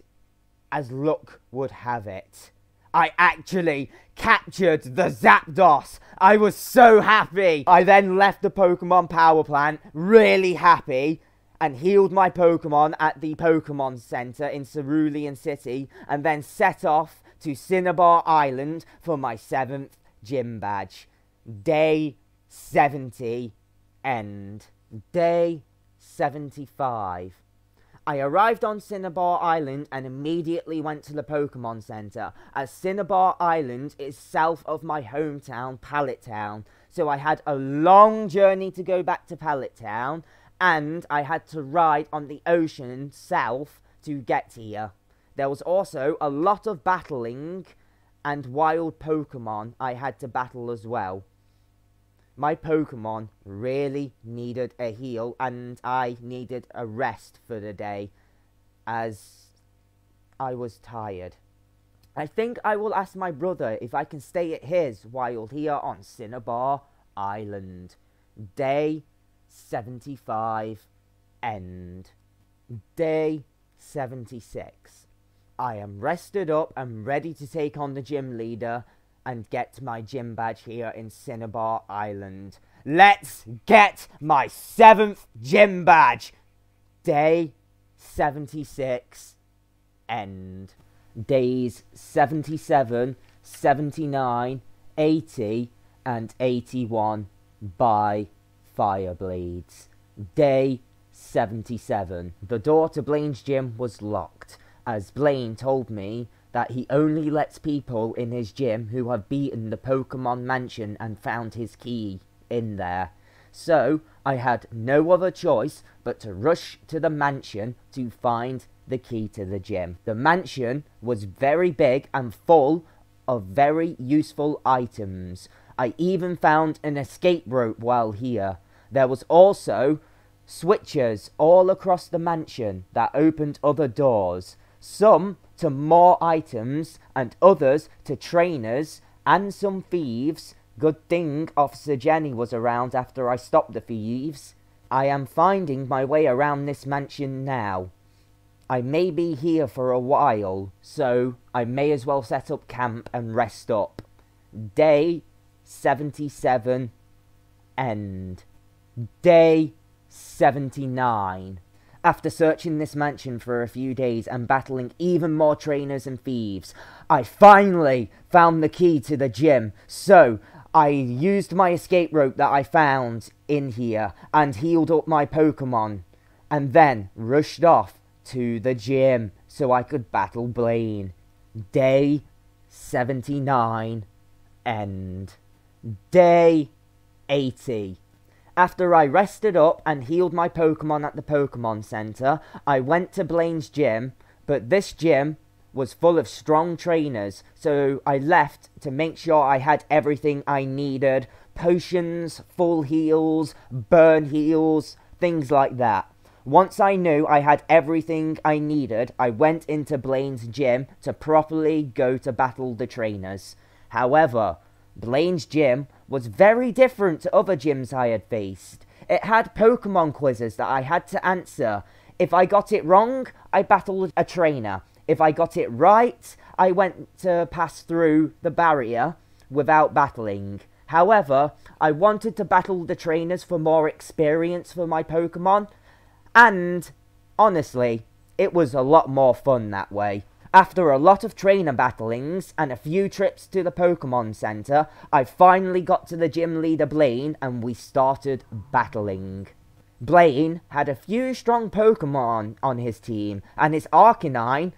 as luck would have it, I actually captured the Zapdos. I was so happy. I then left the Pokemon Power Plant really happy and healed my Pokemon at the Pokemon Center in Cerulean City, and then set off to Cinnabar Island for my seventh gym badge. Day 70 end. Day 75. I arrived on Cinnabar Island and immediately went to the Pokemon Center, as Cinnabar Island is south of my hometown, Pallet Town. So I had a long journey to go back to Pallet Town, and I had to ride on the ocean south to get here. There was also a lot of battling and wild Pokemon I had to battle as well. My Pokemon really needed a heal and I needed a rest for the day as I was tired. I think I will ask my brother if I can stay at his while here on Cinnabar Island. Day 75 end. Day 76. I am rested up and ready to take on the gym leader and get my gym badge here in Cinnabar Island. Let's get my seventh gym badge! Day 76 end. Days 77, 79, 80, and 81 by Fireblades. Day 77. The door to Blaine's gym was locked, as Blaine told me that he only lets people in his gym who have beaten the Pokemon Mansion and found his key in there. So, I had no other choice but to rush to the mansion to find the key to the gym. The mansion was very big and full of very useful items. I even found an escape rope while here. There was also switches all across the mansion that opened other doors, some to more items and others to trainers and some thieves. Good thing Officer Jenny was around after I stopped the thieves. I am finding my way around this mansion now. I may be here for a while, so I may as well set up camp and rest up. Day 77 End. Day 79. After searching this mansion for a few days and battling even more trainers and thieves, I finally found the key to the gym. So, I used my escape rope that I found in here and healed up my Pokemon. And then rushed off to the gym so I could battle Blaine. Day 79. End. Day 80. After I rested up and healed my Pokemon at the Pokemon Center, I went to Blaine's gym, but this gym was full of strong trainers, so I left to make sure I had everything I needed potions, full heals, burn heals, things like that. Once I knew I had everything I needed, I went into Blaine's gym to properly go to battle the trainers. However, Blaine's gym was very different to other gyms I had faced. It had Pokemon quizzes that I had to answer. If I got it wrong, I battled a trainer. If I got it right, I went to pass through the barrier without battling. However, I wanted to battle the trainers for more experience for my Pokemon, and honestly, it was a lot more fun that way. After a lot of trainer battlings and a few trips to the Pokemon Center, I finally got to the gym leader Blaine and we started battling. Blaine had a few strong Pokemon on his team, and his Arcanine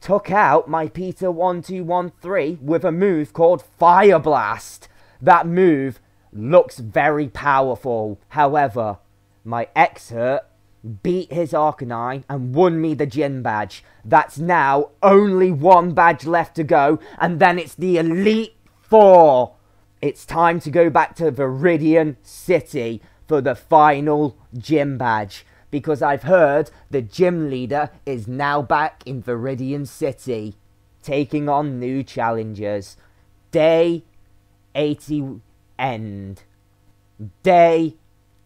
took out my Peter 1213 with a move called Fire Blast. That move looks very powerful. However, my Exert beat his Arcanine and won me the Gym badge. That's now only one badge left to go, and then it's the Elite Four. It's time to go back to Viridian City for the final gym badge. Because I've heard the gym leader is now back in Viridian City, taking on new challengers. Day 80 end. Day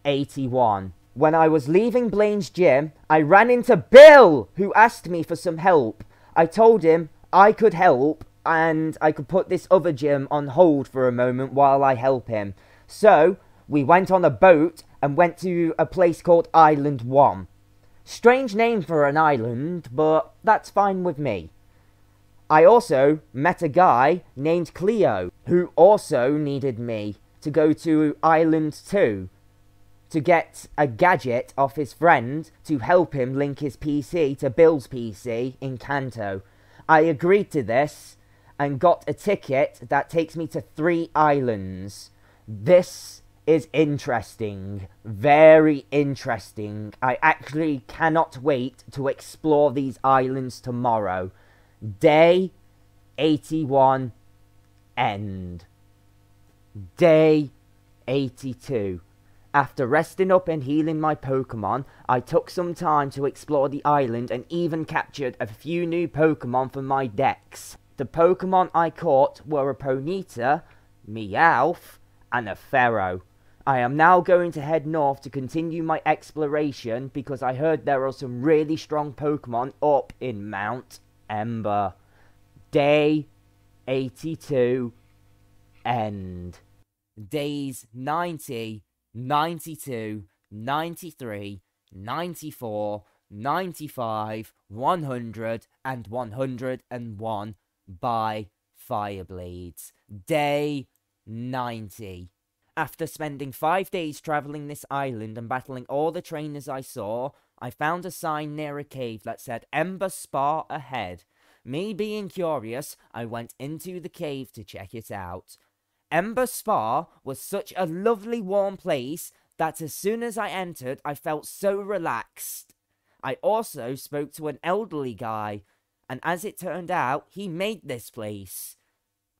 81. When I was leaving Blaine's gym, I ran into Bill, who asked me for some help. I told him I could help and I could put this other gym on hold for a moment while I help him. So, we went on a boat and went to a place called Island 1. Strange name for an island, but that's fine with me. I also met a guy named Cleo who also needed me to go to Island 2 to get a gadget off his friend to help him link his PC to Bill's PC in Kanto. I agreed to this and got a ticket that takes me to three islands. This is interesting. Very interesting. I actually cannot wait to explore these islands tomorrow. Day 81 end. Day 82. After resting up and healing my Pokemon, I took some time to explore the island and even captured a few new Pokemon for my dex. The Pokemon I caught were a Ponyta, Meowth, and a Fearow. I am now going to head north to continue my exploration because I heard there are some really strong Pokemon up in Mount Ember. Day 82 End. Days 90 92, 93, 94, 95, 100, and 101 by Fireblades. Day 90. After spending five days travelling this island and battling all the trainers I saw, I found a sign near a cave that said Ember Spa ahead. Me being curious, I went into the cave to check it out. Ember Spa was such a lovely warm place that as soon as I entered, I felt so relaxed. I also spoke to an elderly guy, and as it turned out, he made this place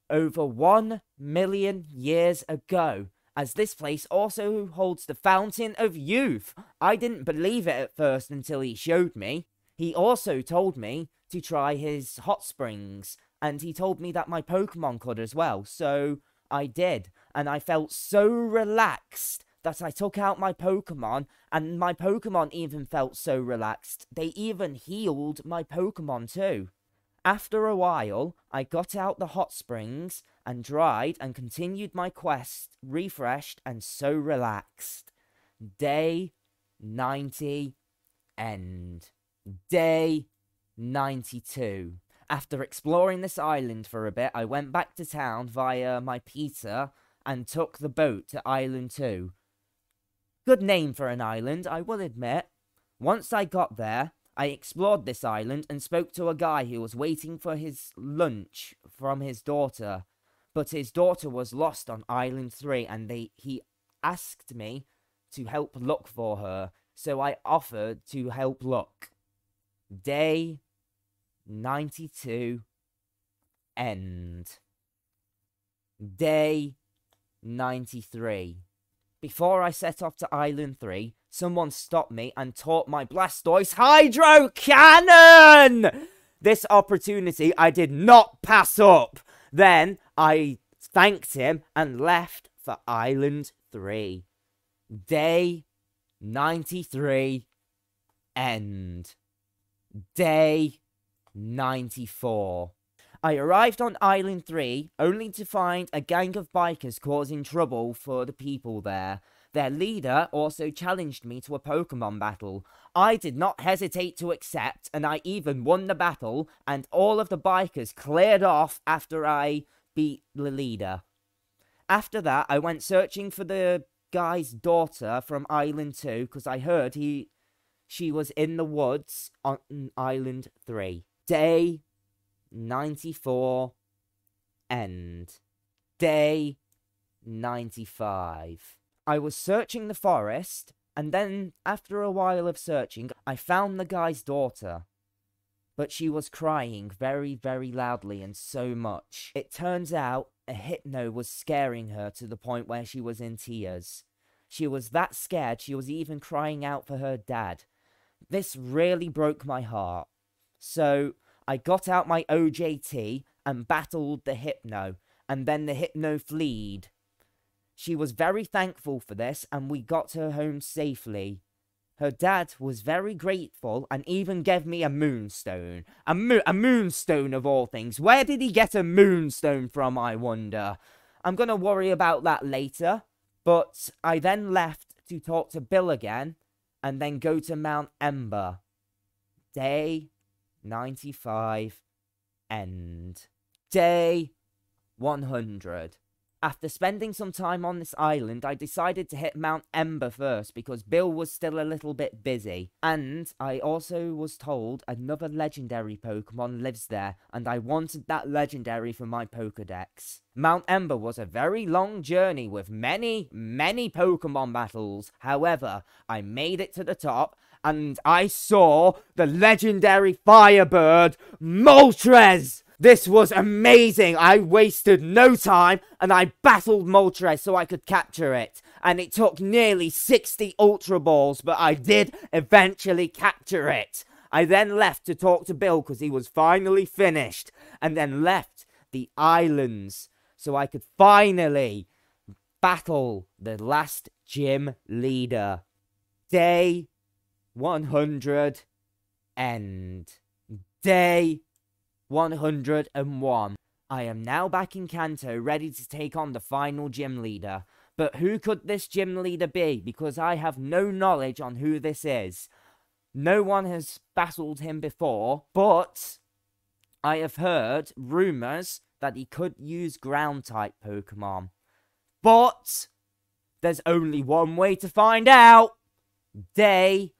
over one million years ago, as this place also holds the Fountain of Youth. I didn't believe it at first until he showed me. He also told me to try his hot springs, and he told me that my Pokemon could as well, so I did, and I felt so relaxed that I took out my Pokemon, and my Pokemon even felt so relaxed, they even healed my Pokemon too. After a while, I got out the hot springs and dried and continued my quest, refreshed and so relaxed. Day 90 end. Day 92. After exploring this island for a bit, I went back to town via my Peter and took the boat to Island 2. Good name for an island, I will admit. Once I got there, I explored this island and spoke to a guy who was waiting for his lunch from his daughter. But his daughter was lost on Island 3 and they, he asked me to help look for her, so I offered to help look. Day 92 end. Day 93. Before I set off to Island 3, someone stopped me and taught my Blastoise Hydro Cannon! This opportunity I did not pass up. Then I thanked him and left for Island 3. Day 93 end. Day 94. I arrived on Island 3 only to find a gang of bikers causing trouble for the people there. Their leader also challenged me to a Pokemon battle. I did not hesitate to accept, and I even won the battle, and all of the bikers cleared off after I beat the leader. After that, I went searching for the guy's daughter from Island 2 because I heard he she was in the woods on Island 3. Day 94 end. Day 95. I was searching the forest, and then, after a while of searching, I found the guy's daughter. But she was crying very, very loudly and so much. It turns out a hypno was scaring her to the point where she was in tears. She was that scared she was even crying out for her dad. This really broke my heart. So I got out my OJT and battled the Hypno, and then the Hypno fleed. She was very thankful for this, and we got her home safely. Her dad was very grateful and even gave me a moonstone. A, mo- a moonstone of all things. Where did he get a moonstone from, I wonder? I'm gonna worry about that later. But I then left to talk to Bill again and then go to Mount Ember. Day 95 end. Day 100. After spending some time on this island, I decided to hit Mount Ember first because Bill was still a little bit busy. And I also was told another legendary Pokemon lives there, and I wanted that legendary for my Pokedex. Mount Ember was a very long journey with many, many Pokemon battles. However, I made it to the top, and I saw the legendary Firebird Moltres! This was amazing. I wasted no time and I battled Moltres so I could capture it. And it took nearly 60 Ultra Balls, but I did eventually capture it. I then left to talk to Bill because he was finally finished. And then left the islands so I could finally battle the last gym leader. Day 100 end. Day 101. I am now back in Kanto, ready to take on the final gym leader. But who could this gym leader be? Because I have no knowledge on who this is. No one has battled him before, but I have heard rumours that he could use ground type Pokemon. But there's only one way to find out. Day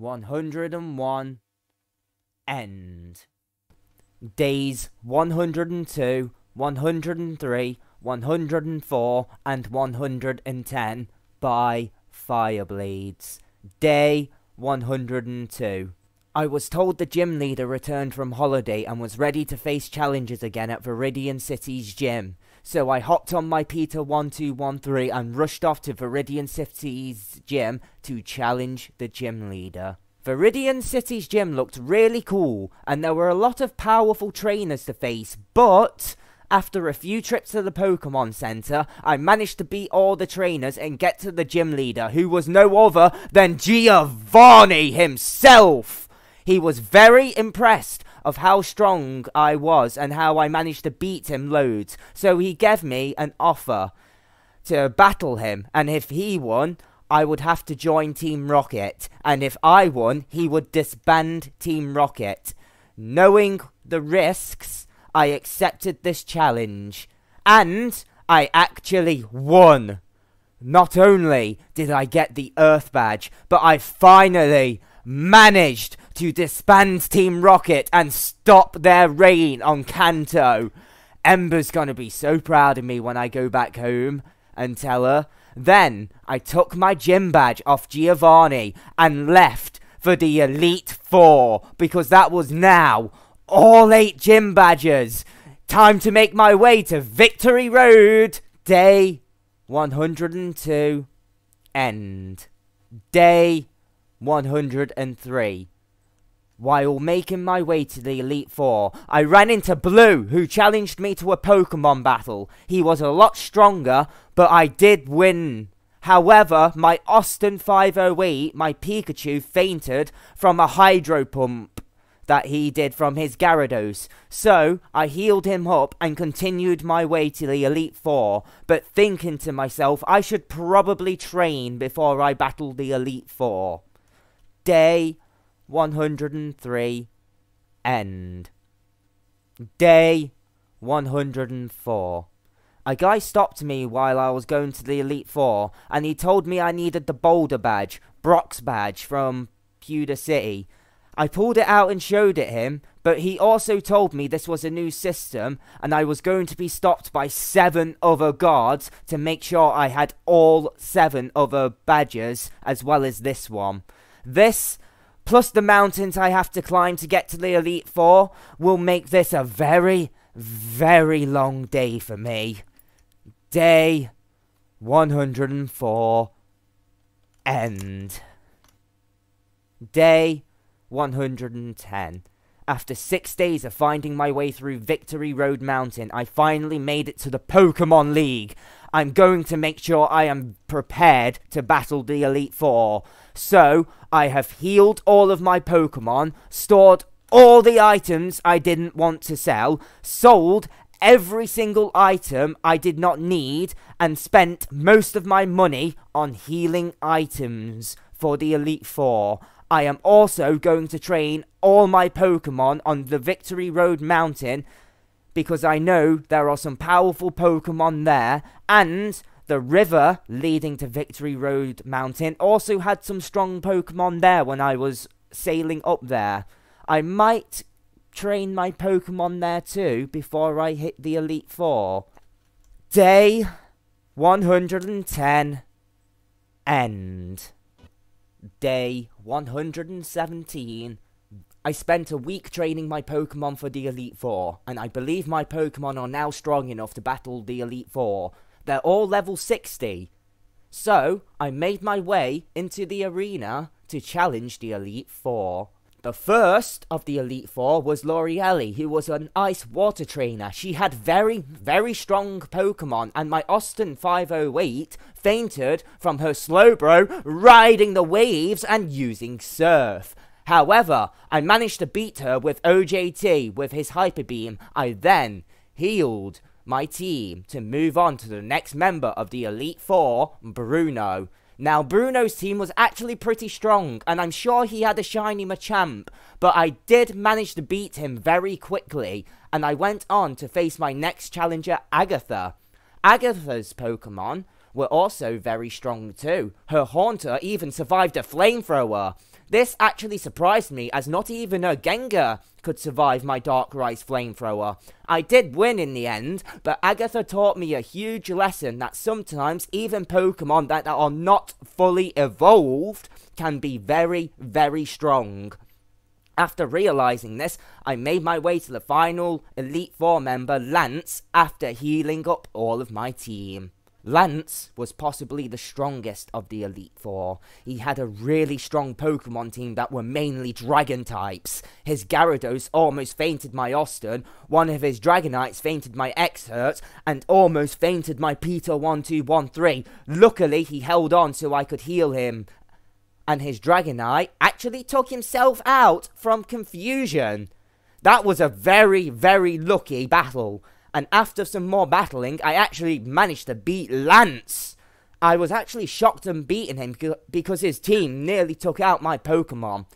101 end days 102, 103, 104, and 110 by Fireblades. Day 102. I was told the gym leader returned from holiday and was ready to face challenges again at Viridian City's gym. So I hopped on my Peter 1213 and rushed off to Viridian City's gym to challenge the gym leader. Viridian City's gym looked really cool, and there were a lot of powerful trainers to face, but after a few trips to the Pokemon Center, I managed to beat all the trainers and get to the gym leader, who was no other than Giovanni himself. He was very impressed of how strong I was and how I managed to beat him loads, so he gave me an offer to battle him, and if he won, I would have to join Team Rocket, and if I won, he would disband Team Rocket. Knowing the risks, I accepted this challenge, and I actually won. Not only did I get the Earth Badge, but I finally managed to disband Team Rocket and stop their reign on Kanto. Ember's gonna be so proud of me when I go back home and tell her then I took my gym badge off Giovanni and left for the Elite Four because that was now all eight gym badges. Time to make my way to Victory Road. Day 102 End. Day 103. While making my way to the Elite Four, I ran into Blue, who challenged me to a Pokemon battle. He was a lot stronger, but I did win. However, my Austin 508, my Pikachu, fainted from a hydro pump that he did from his Gyarados. So, I healed him up and continued my way to the Elite Four, but thinking to myself, I should probably train before I battle the Elite Four. Day 103 End. Day 104. A guy stopped me while I was going to the Elite Four, and he told me I needed the Boulder badge, Brock's badge from Pewter City. I pulled it out and showed it him, but he also told me this was a new system, and I was going to be stopped by seven other guards to make sure I had all seven other badges, as well as this one. This plus the mountains I have to climb to get to the Elite Four, will make this a very, very long day for me. Day 104. End. Day 110. After six days of finding my way through Victory Road Mountain, I finally made it to the Pokemon League. I'm going to make sure I am prepared to battle the Elite Four. So, I have healed all of my Pokemon, stored all the items I didn't want to sell, sold every single item I did not need, and spent most of my money on healing items for the Elite Four. I am also going to train all my Pokemon on the Victory Road Mountain because I know there are some powerful Pokemon there, and the river leading to Victory Road Mountain also had some strong Pokemon there when I was sailing up there. I might train my Pokemon there too before I hit the Elite Four. Day 110 End. Day 117 I spent a week training my Pokemon for the Elite Four, and I believe my Pokemon are now strong enough to battle the Elite Four. They're all level 60. So, I made my way into the arena to challenge the Elite Four. The first of the Elite Four was Lorelei, who was an ice water trainer. She had very, very strong Pokemon, and my Austin 508 fainted from her Slowbro riding the waves and using Surf. However, I managed to beat her with OJT with his Hyper Beam. I then healed my team to move on to the next member of the Elite Four, Bruno. Now, Bruno's team was actually pretty strong, and I'm sure he had a shiny Machamp, but I did manage to beat him very quickly, and I went on to face my next challenger, Agatha. Agatha's Pokemon were also very strong too. Her Haunter even survived a flamethrower. This actually surprised me as not even a Gengar could survive my Darkrai flamethrower. I did win in the end, but Agatha taught me a huge lesson that sometimes even Pokemon that are not fully evolved can be very, very strong. After realizing this, I made my way to the final Elite Four member, Lance, after healing up all of my team. Lance was possibly the strongest of the Elite Four. He had a really strong Pokemon team that were mainly Dragon types. His Gyarados almost fainted my Austin, one of his Dragonites fainted my Exert, and almost fainted my Peter 1213. Luckily, he held on so I could heal him. And his Dragonite actually took himself out from confusion. That was a very, very lucky battle and after some more battling, I actually managed to beat Lance. I was actually shocked and beating him because his team nearly took out my Pokemon.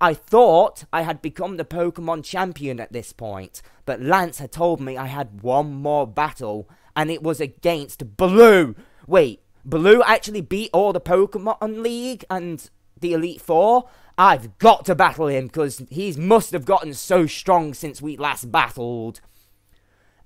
I thought I had become the Pokemon champion at this point, but Lance had told me I had one more battle, and it was against Blue. Wait, Blue actually beat all the Pokemon League and the Elite Four? I've got to battle him because he must have gotten so strong since we last battled.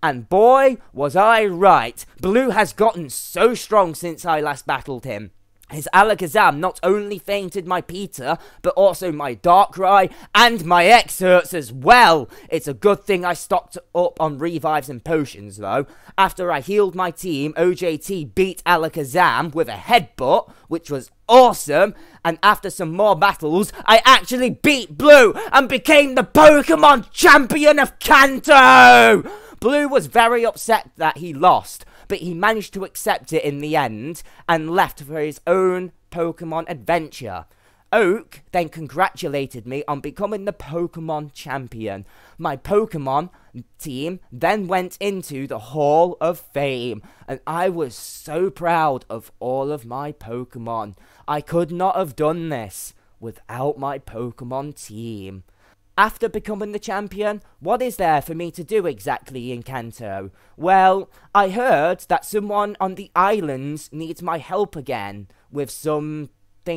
And boy, was I right. Blue has gotten so strong since I last battled him. His Alakazam not only fainted my Peter, but also my Darkrai and my Excerts as well. It's a good thing I stocked up on revives and potions though. After I healed my team, OJT beat Alakazam with a headbutt, which was awesome. And after some more battles, I actually beat Blue and became the Pokemon champion of Kanto! Blue was very upset that he lost, but he managed to accept it in the end and left for his own Pokemon adventure. Oak then congratulated me on becoming the Pokemon champion. My Pokemon team then went into the Hall of Fame, and I was so proud of all of my Pokemon. I could not have done this without my Pokemon team. After becoming the champion, what is there for me to do exactly in Kanto? Well, I heard that someone on the islands needs my help again with something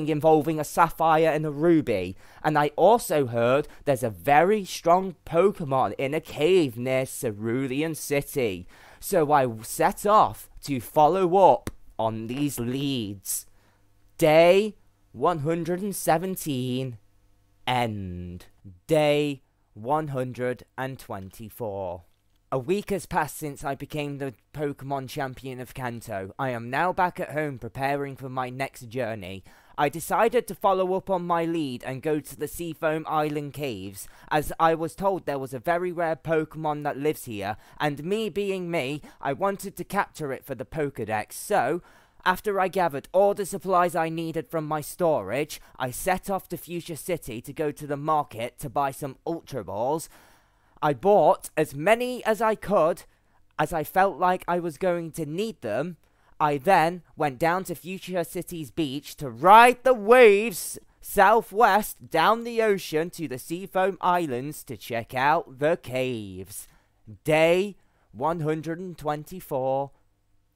involving a sapphire and a ruby. And I also heard there's a very strong Pokemon in a cave near Cerulean City. So I set off to follow up on these leads. Day 117 End. Day 124. A week has passed since I became the Pokemon champion of Kanto. I am now back at home preparing for my next journey. I decided to follow up on my lead and go to the Seafoam Island caves, as I was told there was a very rare Pokemon that lives here, and me being me, I wanted to capture it for the Pokedex, so after I gathered all the supplies I needed from my storage, I set off to Fuchsia City to go to the market to buy some Ultra Balls. I bought as many as I could, as I felt like I was going to need them. I then went down to Fuchsia City's beach to ride the waves southwest down the ocean to the Seafoam Islands to check out the caves. Day 124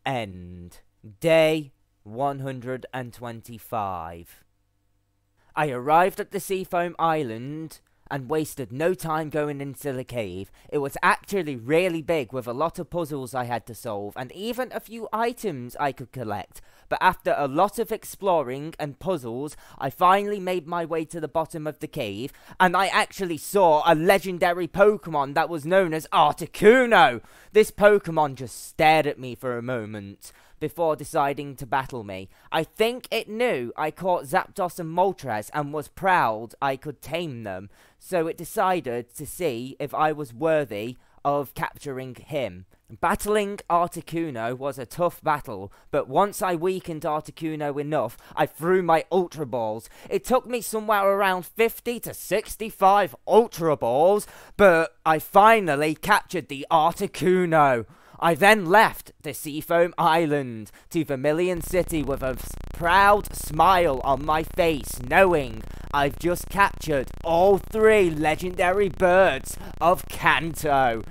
End. Day 125. I arrived at the Seafoam Island and wasted no time going into the cave. It was actually really big with a lot of puzzles I had to solve and even a few items I could collect. But after a lot of exploring and puzzles, I finally made my way to the bottom of the cave and I actually saw a legendary Pokemon that was known as Articuno. This Pokemon just stared at me for a moment before deciding to battle me. I think it knew I caught Zapdos and Moltres and was proud I could tame them, so it decided to see if I was worthy of capturing him. Battling Articuno was a tough battle, but once I weakened Articuno enough, I threw my Ultra Balls. It took me somewhere around 50 to 65 Ultra Balls, but I finally captured the Articuno. I then left the Seafoam Island to Vermilion City with a proud smile on my face, knowing I've just captured all three legendary birds of Kanto.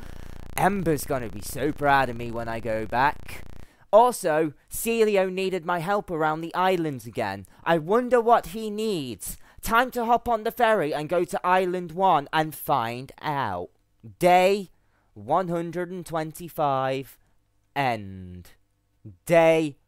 Ember's gonna be so proud of me when I go back. Also, Celio needed my help around the islands again. I wonder what he needs. Time to hop on the ferry and go to Island 1 and find out. Day 125 end. Day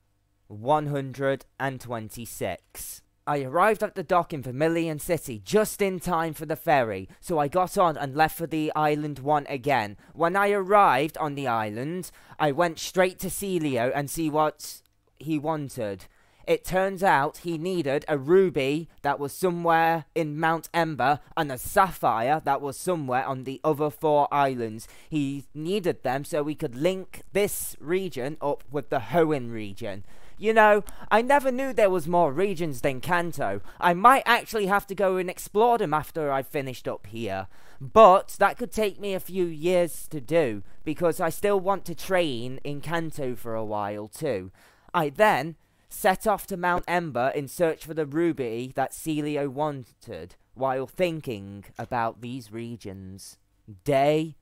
126. I arrived at the dock in Vermilion City just in time for the ferry, so I got on and left for the island one again. When I arrived on the island, I went straight to Celio and see what he wanted. It turns out he needed a ruby that was somewhere in Mount Ember and a sapphire that was somewhere on the other four islands. He needed them so we could link this region up with the Hoenn region. You know, I never knew there was more regions than Kanto. I might actually have to go and explore them after I've finished up here. But that could take me a few years to do, because I still want to train in Kanto for a while too. I then set off to Mount Ember in search for the ruby that Celio wanted while thinking about these regions. Day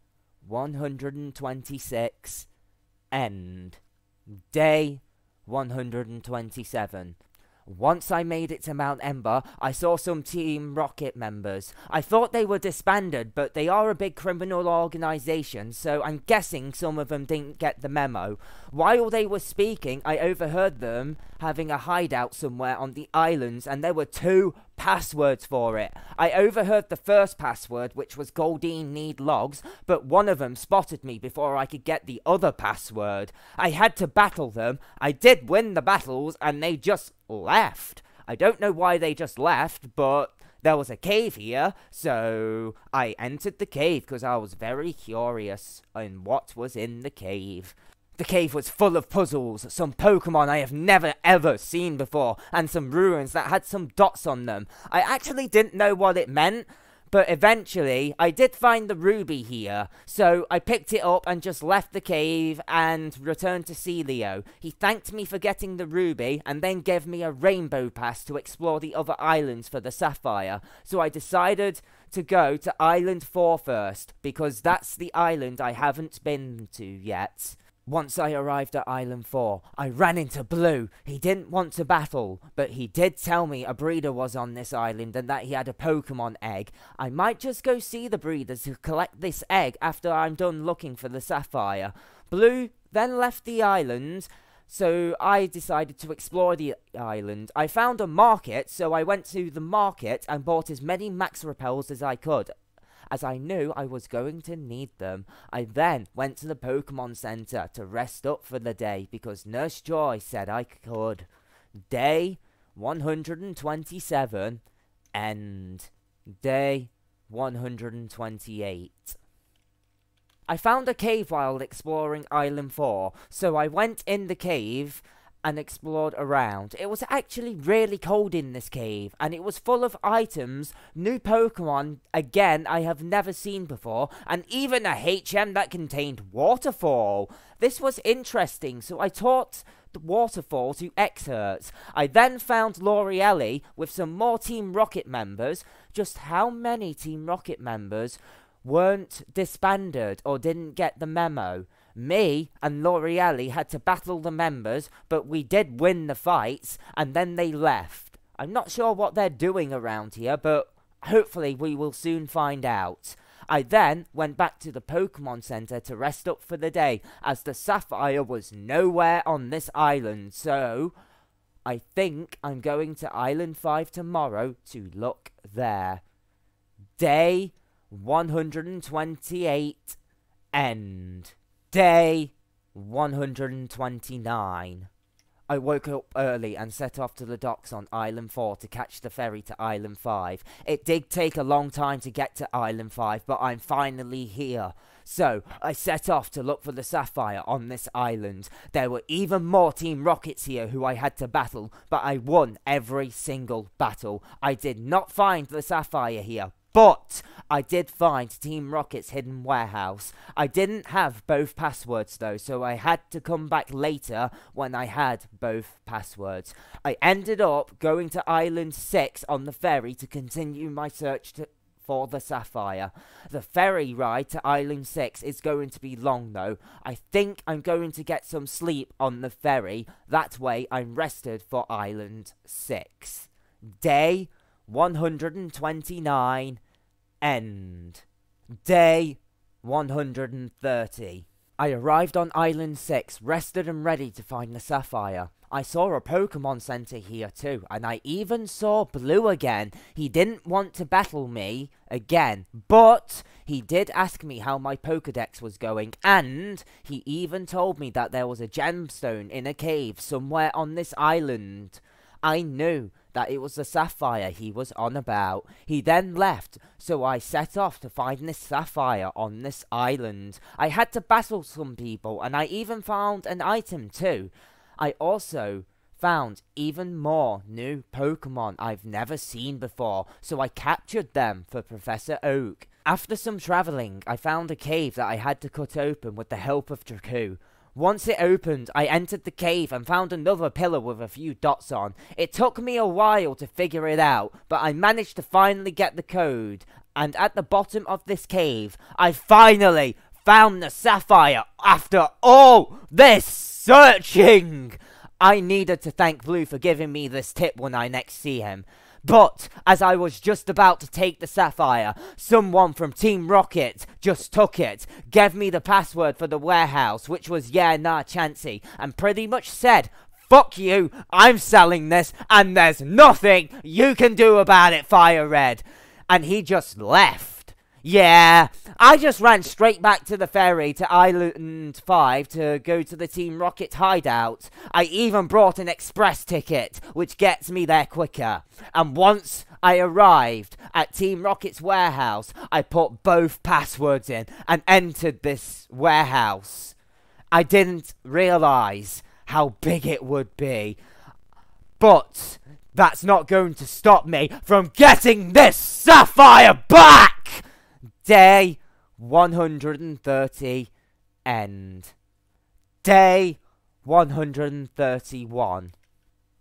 126 End. Day 127. Once I made it to Mount Ember, I saw some Team Rocket members. I thought they were disbanded, but they are a big criminal organization, so I'm guessing some of them didn't get the memo. While they were speaking, I overheard them having a hideout somewhere on the islands, and there were two passwords for it. I overheard the first password, which was Goldeen need logs, but one of them spotted me before I could get the other password. I had to battle them. I did win the battles, and they just left. I don't know why they just left, but there was a cave here, so I entered the cave because I was very curious in what was in the cave. The cave was full of puzzles, some Pokemon I have never ever seen before, and some ruins that had some dots on them. I actually didn't know what it meant, but eventually I did find the ruby here, so I picked it up and just left the cave and returned to Celio. He thanked me for getting the ruby and then gave me a rainbow pass to explore the other islands for the sapphire. So I decided to go to Island 4 first, because that's the island I haven't been to yet. Once I arrived at Island 4, I ran into Blue. He didn't want to battle, but he did tell me a breeder was on this island and that he had a Pokemon egg. I might just go see the breeders to collect this egg after I'm done looking for the Sapphire. Blue then left the island, so I decided to explore the island. I found a market, so I went to the market and bought as many Max Repels as I could as I knew I was going to need them. I then went to the Pokemon Center to rest up for the day because Nurse Joy said I could. Day 127 end. Day 128. I found a cave while exploring Island 4, so I went in the cave and explored around. It was actually really cold in this cave, and it was full of items, new Pokemon, again, I have never seen before, and even a HM that contained Waterfall. This was interesting, so I taught the Waterfall to Excerts. I then found Lorelei with some more Team Rocket members. Just how many Team Rocket members weren't disbanded or didn't get the memo? Me and Lorelei had to battle the members, but we did win the fights, and then they left. I'm not sure what they're doing around here, but hopefully we will soon find out. I then went back to the Pokemon Center to rest up for the day, as the Sapphire was nowhere on this island, so I think I'm going to Island 5 tomorrow to look there. Day 128 End. Day 129. I woke up early and set off to the docks on Island 4 to catch the ferry to Island 5. It did take a long time to get to Island 5, but I'm finally here. So, I set off to look for the Sapphire on this island. There were even more Team Rockets here who I had to battle, but I won every single battle. I did not find the Sapphire here, but I did find Team Rocket's hidden warehouse. I didn't have both passwords though, so I had to come back later when I had both passwords. I ended up going to Island 6 on the ferry to continue my search to for the Sapphire. The ferry ride to Island 6 is going to be long though. I think I'm going to get some sleep on the ferry. That way I'm rested for Island 6. Day 129 End. Day 130. I arrived on Island 6, rested and ready to find the Sapphire. I saw a Pokemon Center here too, and I even saw Blue again. He didn't want to battle me again, but he did ask me how my Pokedex was going, and he even told me that there was a gemstone in a cave somewhere on this island. I knew that it was the sapphire he was on about. He then left, so I set off to find this sapphire on this island. I had to battle some people, and I even found an item too. I also found even more new Pokemon I've never seen before, so I captured them for Professor Oak. After some travelling, I found a cave that I had to cut open with the help of Dracu. Once it opened, I entered the cave and found another pillar with a few dots on. It took me a while to figure it out, but I managed to finally get the code. And at the bottom of this cave, I finally found the sapphire after all this searching. I needed to thank Blue for giving me this tip when I next see him. But as I was just about to take the sapphire, someone from Team Rocket just took it, gave me the password for the warehouse, which was yeah nah Chansey, and pretty much said, Fuck you, I'm selling this, and there's nothing you can do about it, Fire Red. And he just left. Yeah, I just ran straight back to the ferry to Island 5 to go to the Team Rocket hideout. I even brought an express ticket, which gets me there quicker. And once I arrived at Team Rocket's warehouse, I put both passwords in and entered this warehouse. I didn't realize how big it would be. But that's not going to stop me from getting this sapphire back! Day 130 end. Day 131.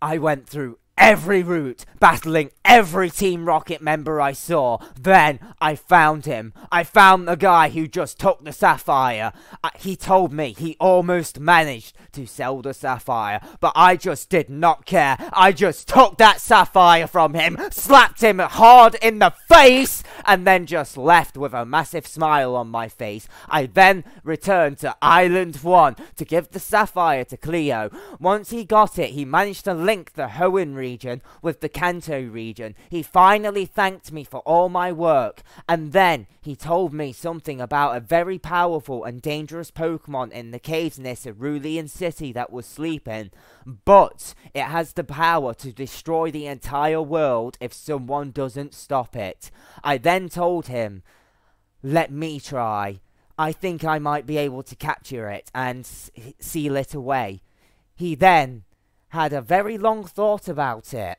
I went through every route, battling every Team Rocket member I saw. Then I found him. I found the guy who just took the sapphire. He told me he almost managed to sell the sapphire, but I just did not care. I just took that sapphire from him, slapped him hard in the face, and then just left with a massive smile on my face. I then returned to Island 1 to give the sapphire to Cleo. Once he got it, he managed to link the Hoenn region with the Kanto region. He finally thanked me for all my work, and then he told me something about a very powerful and dangerous Pokemon in the caves near Cerulean City that was sleeping, but it has the power to destroy the entire world if someone doesn't stop it. I then told him, let me try. I think I might be able to capture it and seal it away. He then had a very long thought about it,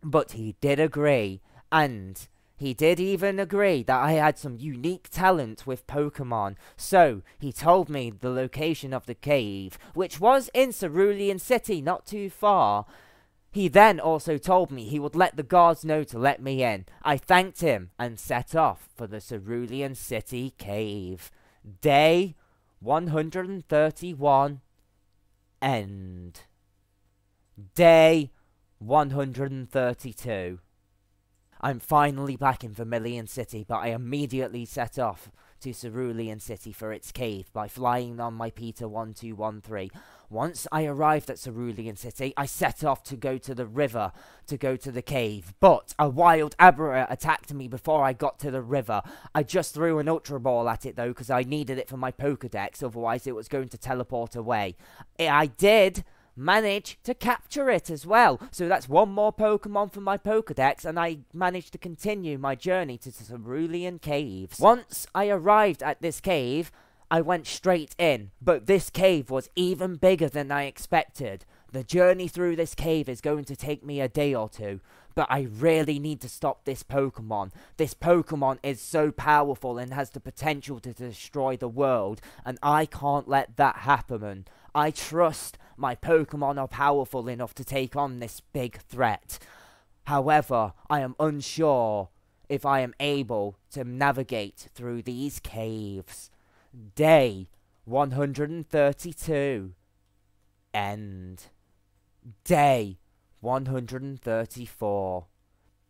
but he did agree, and he did even agree that I had some unique talent with Pokemon, so he told me the location of the cave, which was in Cerulean City, not too far. He then also told me he would let the guards know to let me in. I thanked him and set off for the Cerulean City cave. Day 131 End. Day 132. I'm finally back in Vermilion City, but I immediately set off to Cerulean City for its cave by flying on my Peter 1213. Once I arrived at Cerulean City, I set off to go to the river to go to the cave, but a wild Abra attacked me before I got to the river. I just threw an Ultra Ball at it though because I needed it for my Pokedex, otherwise it was going to teleport away. I did, manage to capture it as well. So that's one more Pokemon from my Pokedex, and I managed to continue my journey to the Cerulean Caves. Once I arrived at this cave, I went straight in, but this cave was even bigger than I expected. The journey through this cave is going to take me a day or two, but I really need to stop this Pokemon. This Pokemon is so powerful and has the potential to destroy the world, and I can't let that happen. I trust my Pokemon are powerful enough to take on this big threat. However, I am unsure if I am able to navigate through these caves. Day 132. End. Day 134.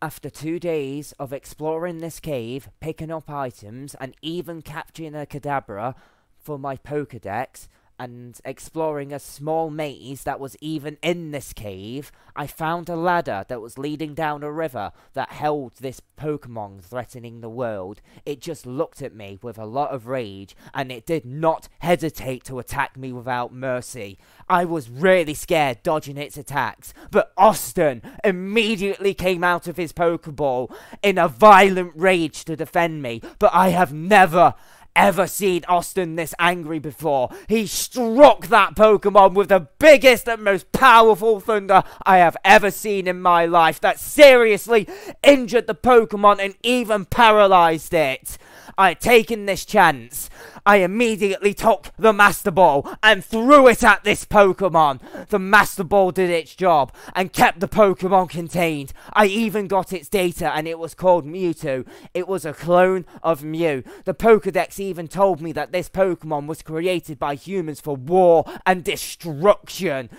After two days of exploring this cave, picking up items, and even capturing a Kadabra for my Pokedex, and exploring a small maze that was even in this cave, I found a ladder that was leading down a river that held this Pokemon threatening the world. It just looked at me with a lot of rage, and it did not hesitate to attack me without mercy. I was really scared dodging its attacks, but Austin immediately came out of his Pokeball in a violent rage to defend me, but I have never ever seen Austin this angry before. He struck that Pokemon with the biggest and most powerful thunder I have ever seen in my life that seriously injured the Pokemon and even paralyzed it. I had taken this chance. I immediately took the Master Ball and threw it at this Pokemon. The Master Ball did its job and kept the Pokemon contained. I even got its data and it was called Mewtwo. It was a clone of Mew. The Pokedex even told me that this Pokemon was created by humans for war and destruction.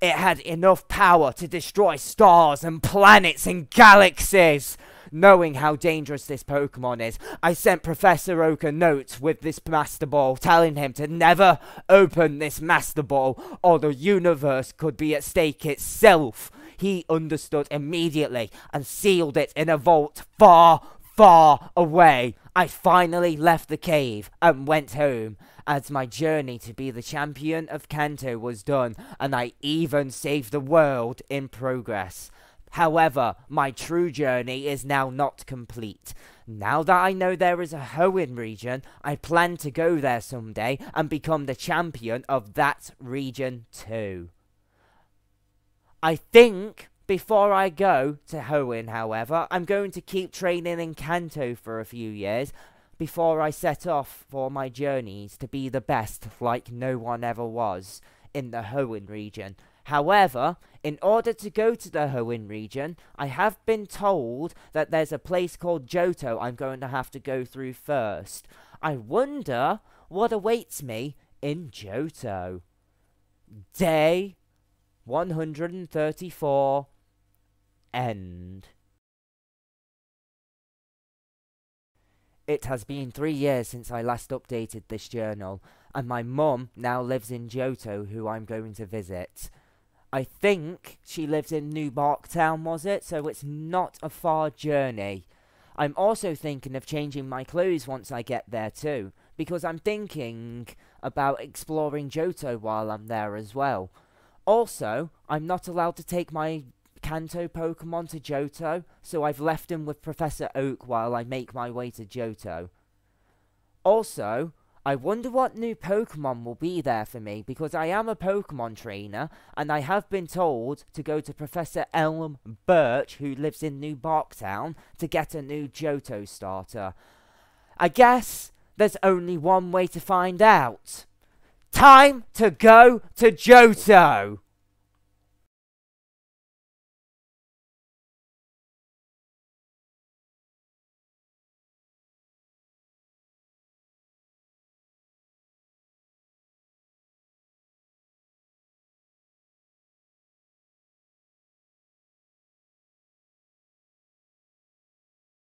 It had enough power to destroy stars and planets and galaxies. Knowing how dangerous this Pokemon is, I sent Professor Oak a note with this Master Ball telling him to never open this Master Ball or the universe could be at stake itself. He understood immediately and sealed it in a vault far, far away. I finally left the cave and went home as my journey to be the champion of Kanto was done, and I even saved the world in progress. However, my true journey is now not complete. Now that I know there is a Hoenn region, I plan to go there someday and become the champion of that region too. I think before I go to Hoenn, however, I'm going to keep training in Kanto for a few years before I set off for my journeys to be the best like no one ever was in the Hoenn region. However, in order to go to the Hoenn region, I have been told that there's a place called Johto I'm going to have to go through first. I wonder what awaits me in Johto. Day 134 End. It has been three years since I last updated this journal, and my mum now lives in Johto, who I'm going to visit. I think she lives in New Bark Town, was it? So it's not a far journey. I'm also thinking of changing my clothes once I get there too, because I'm thinking about exploring Johto while I'm there as well. Also, I'm not allowed to take my Kanto Pokemon to Johto, so I've left him with Professor Oak while I make my way to Johto. Also, I wonder what new Pokemon will be there for me because I am a Pokemon trainer and I have been told to go to Professor Elm Birch, who lives in New Barktown, to get a new Johto starter. I guess there's only one way to find out. Time to go to Johto!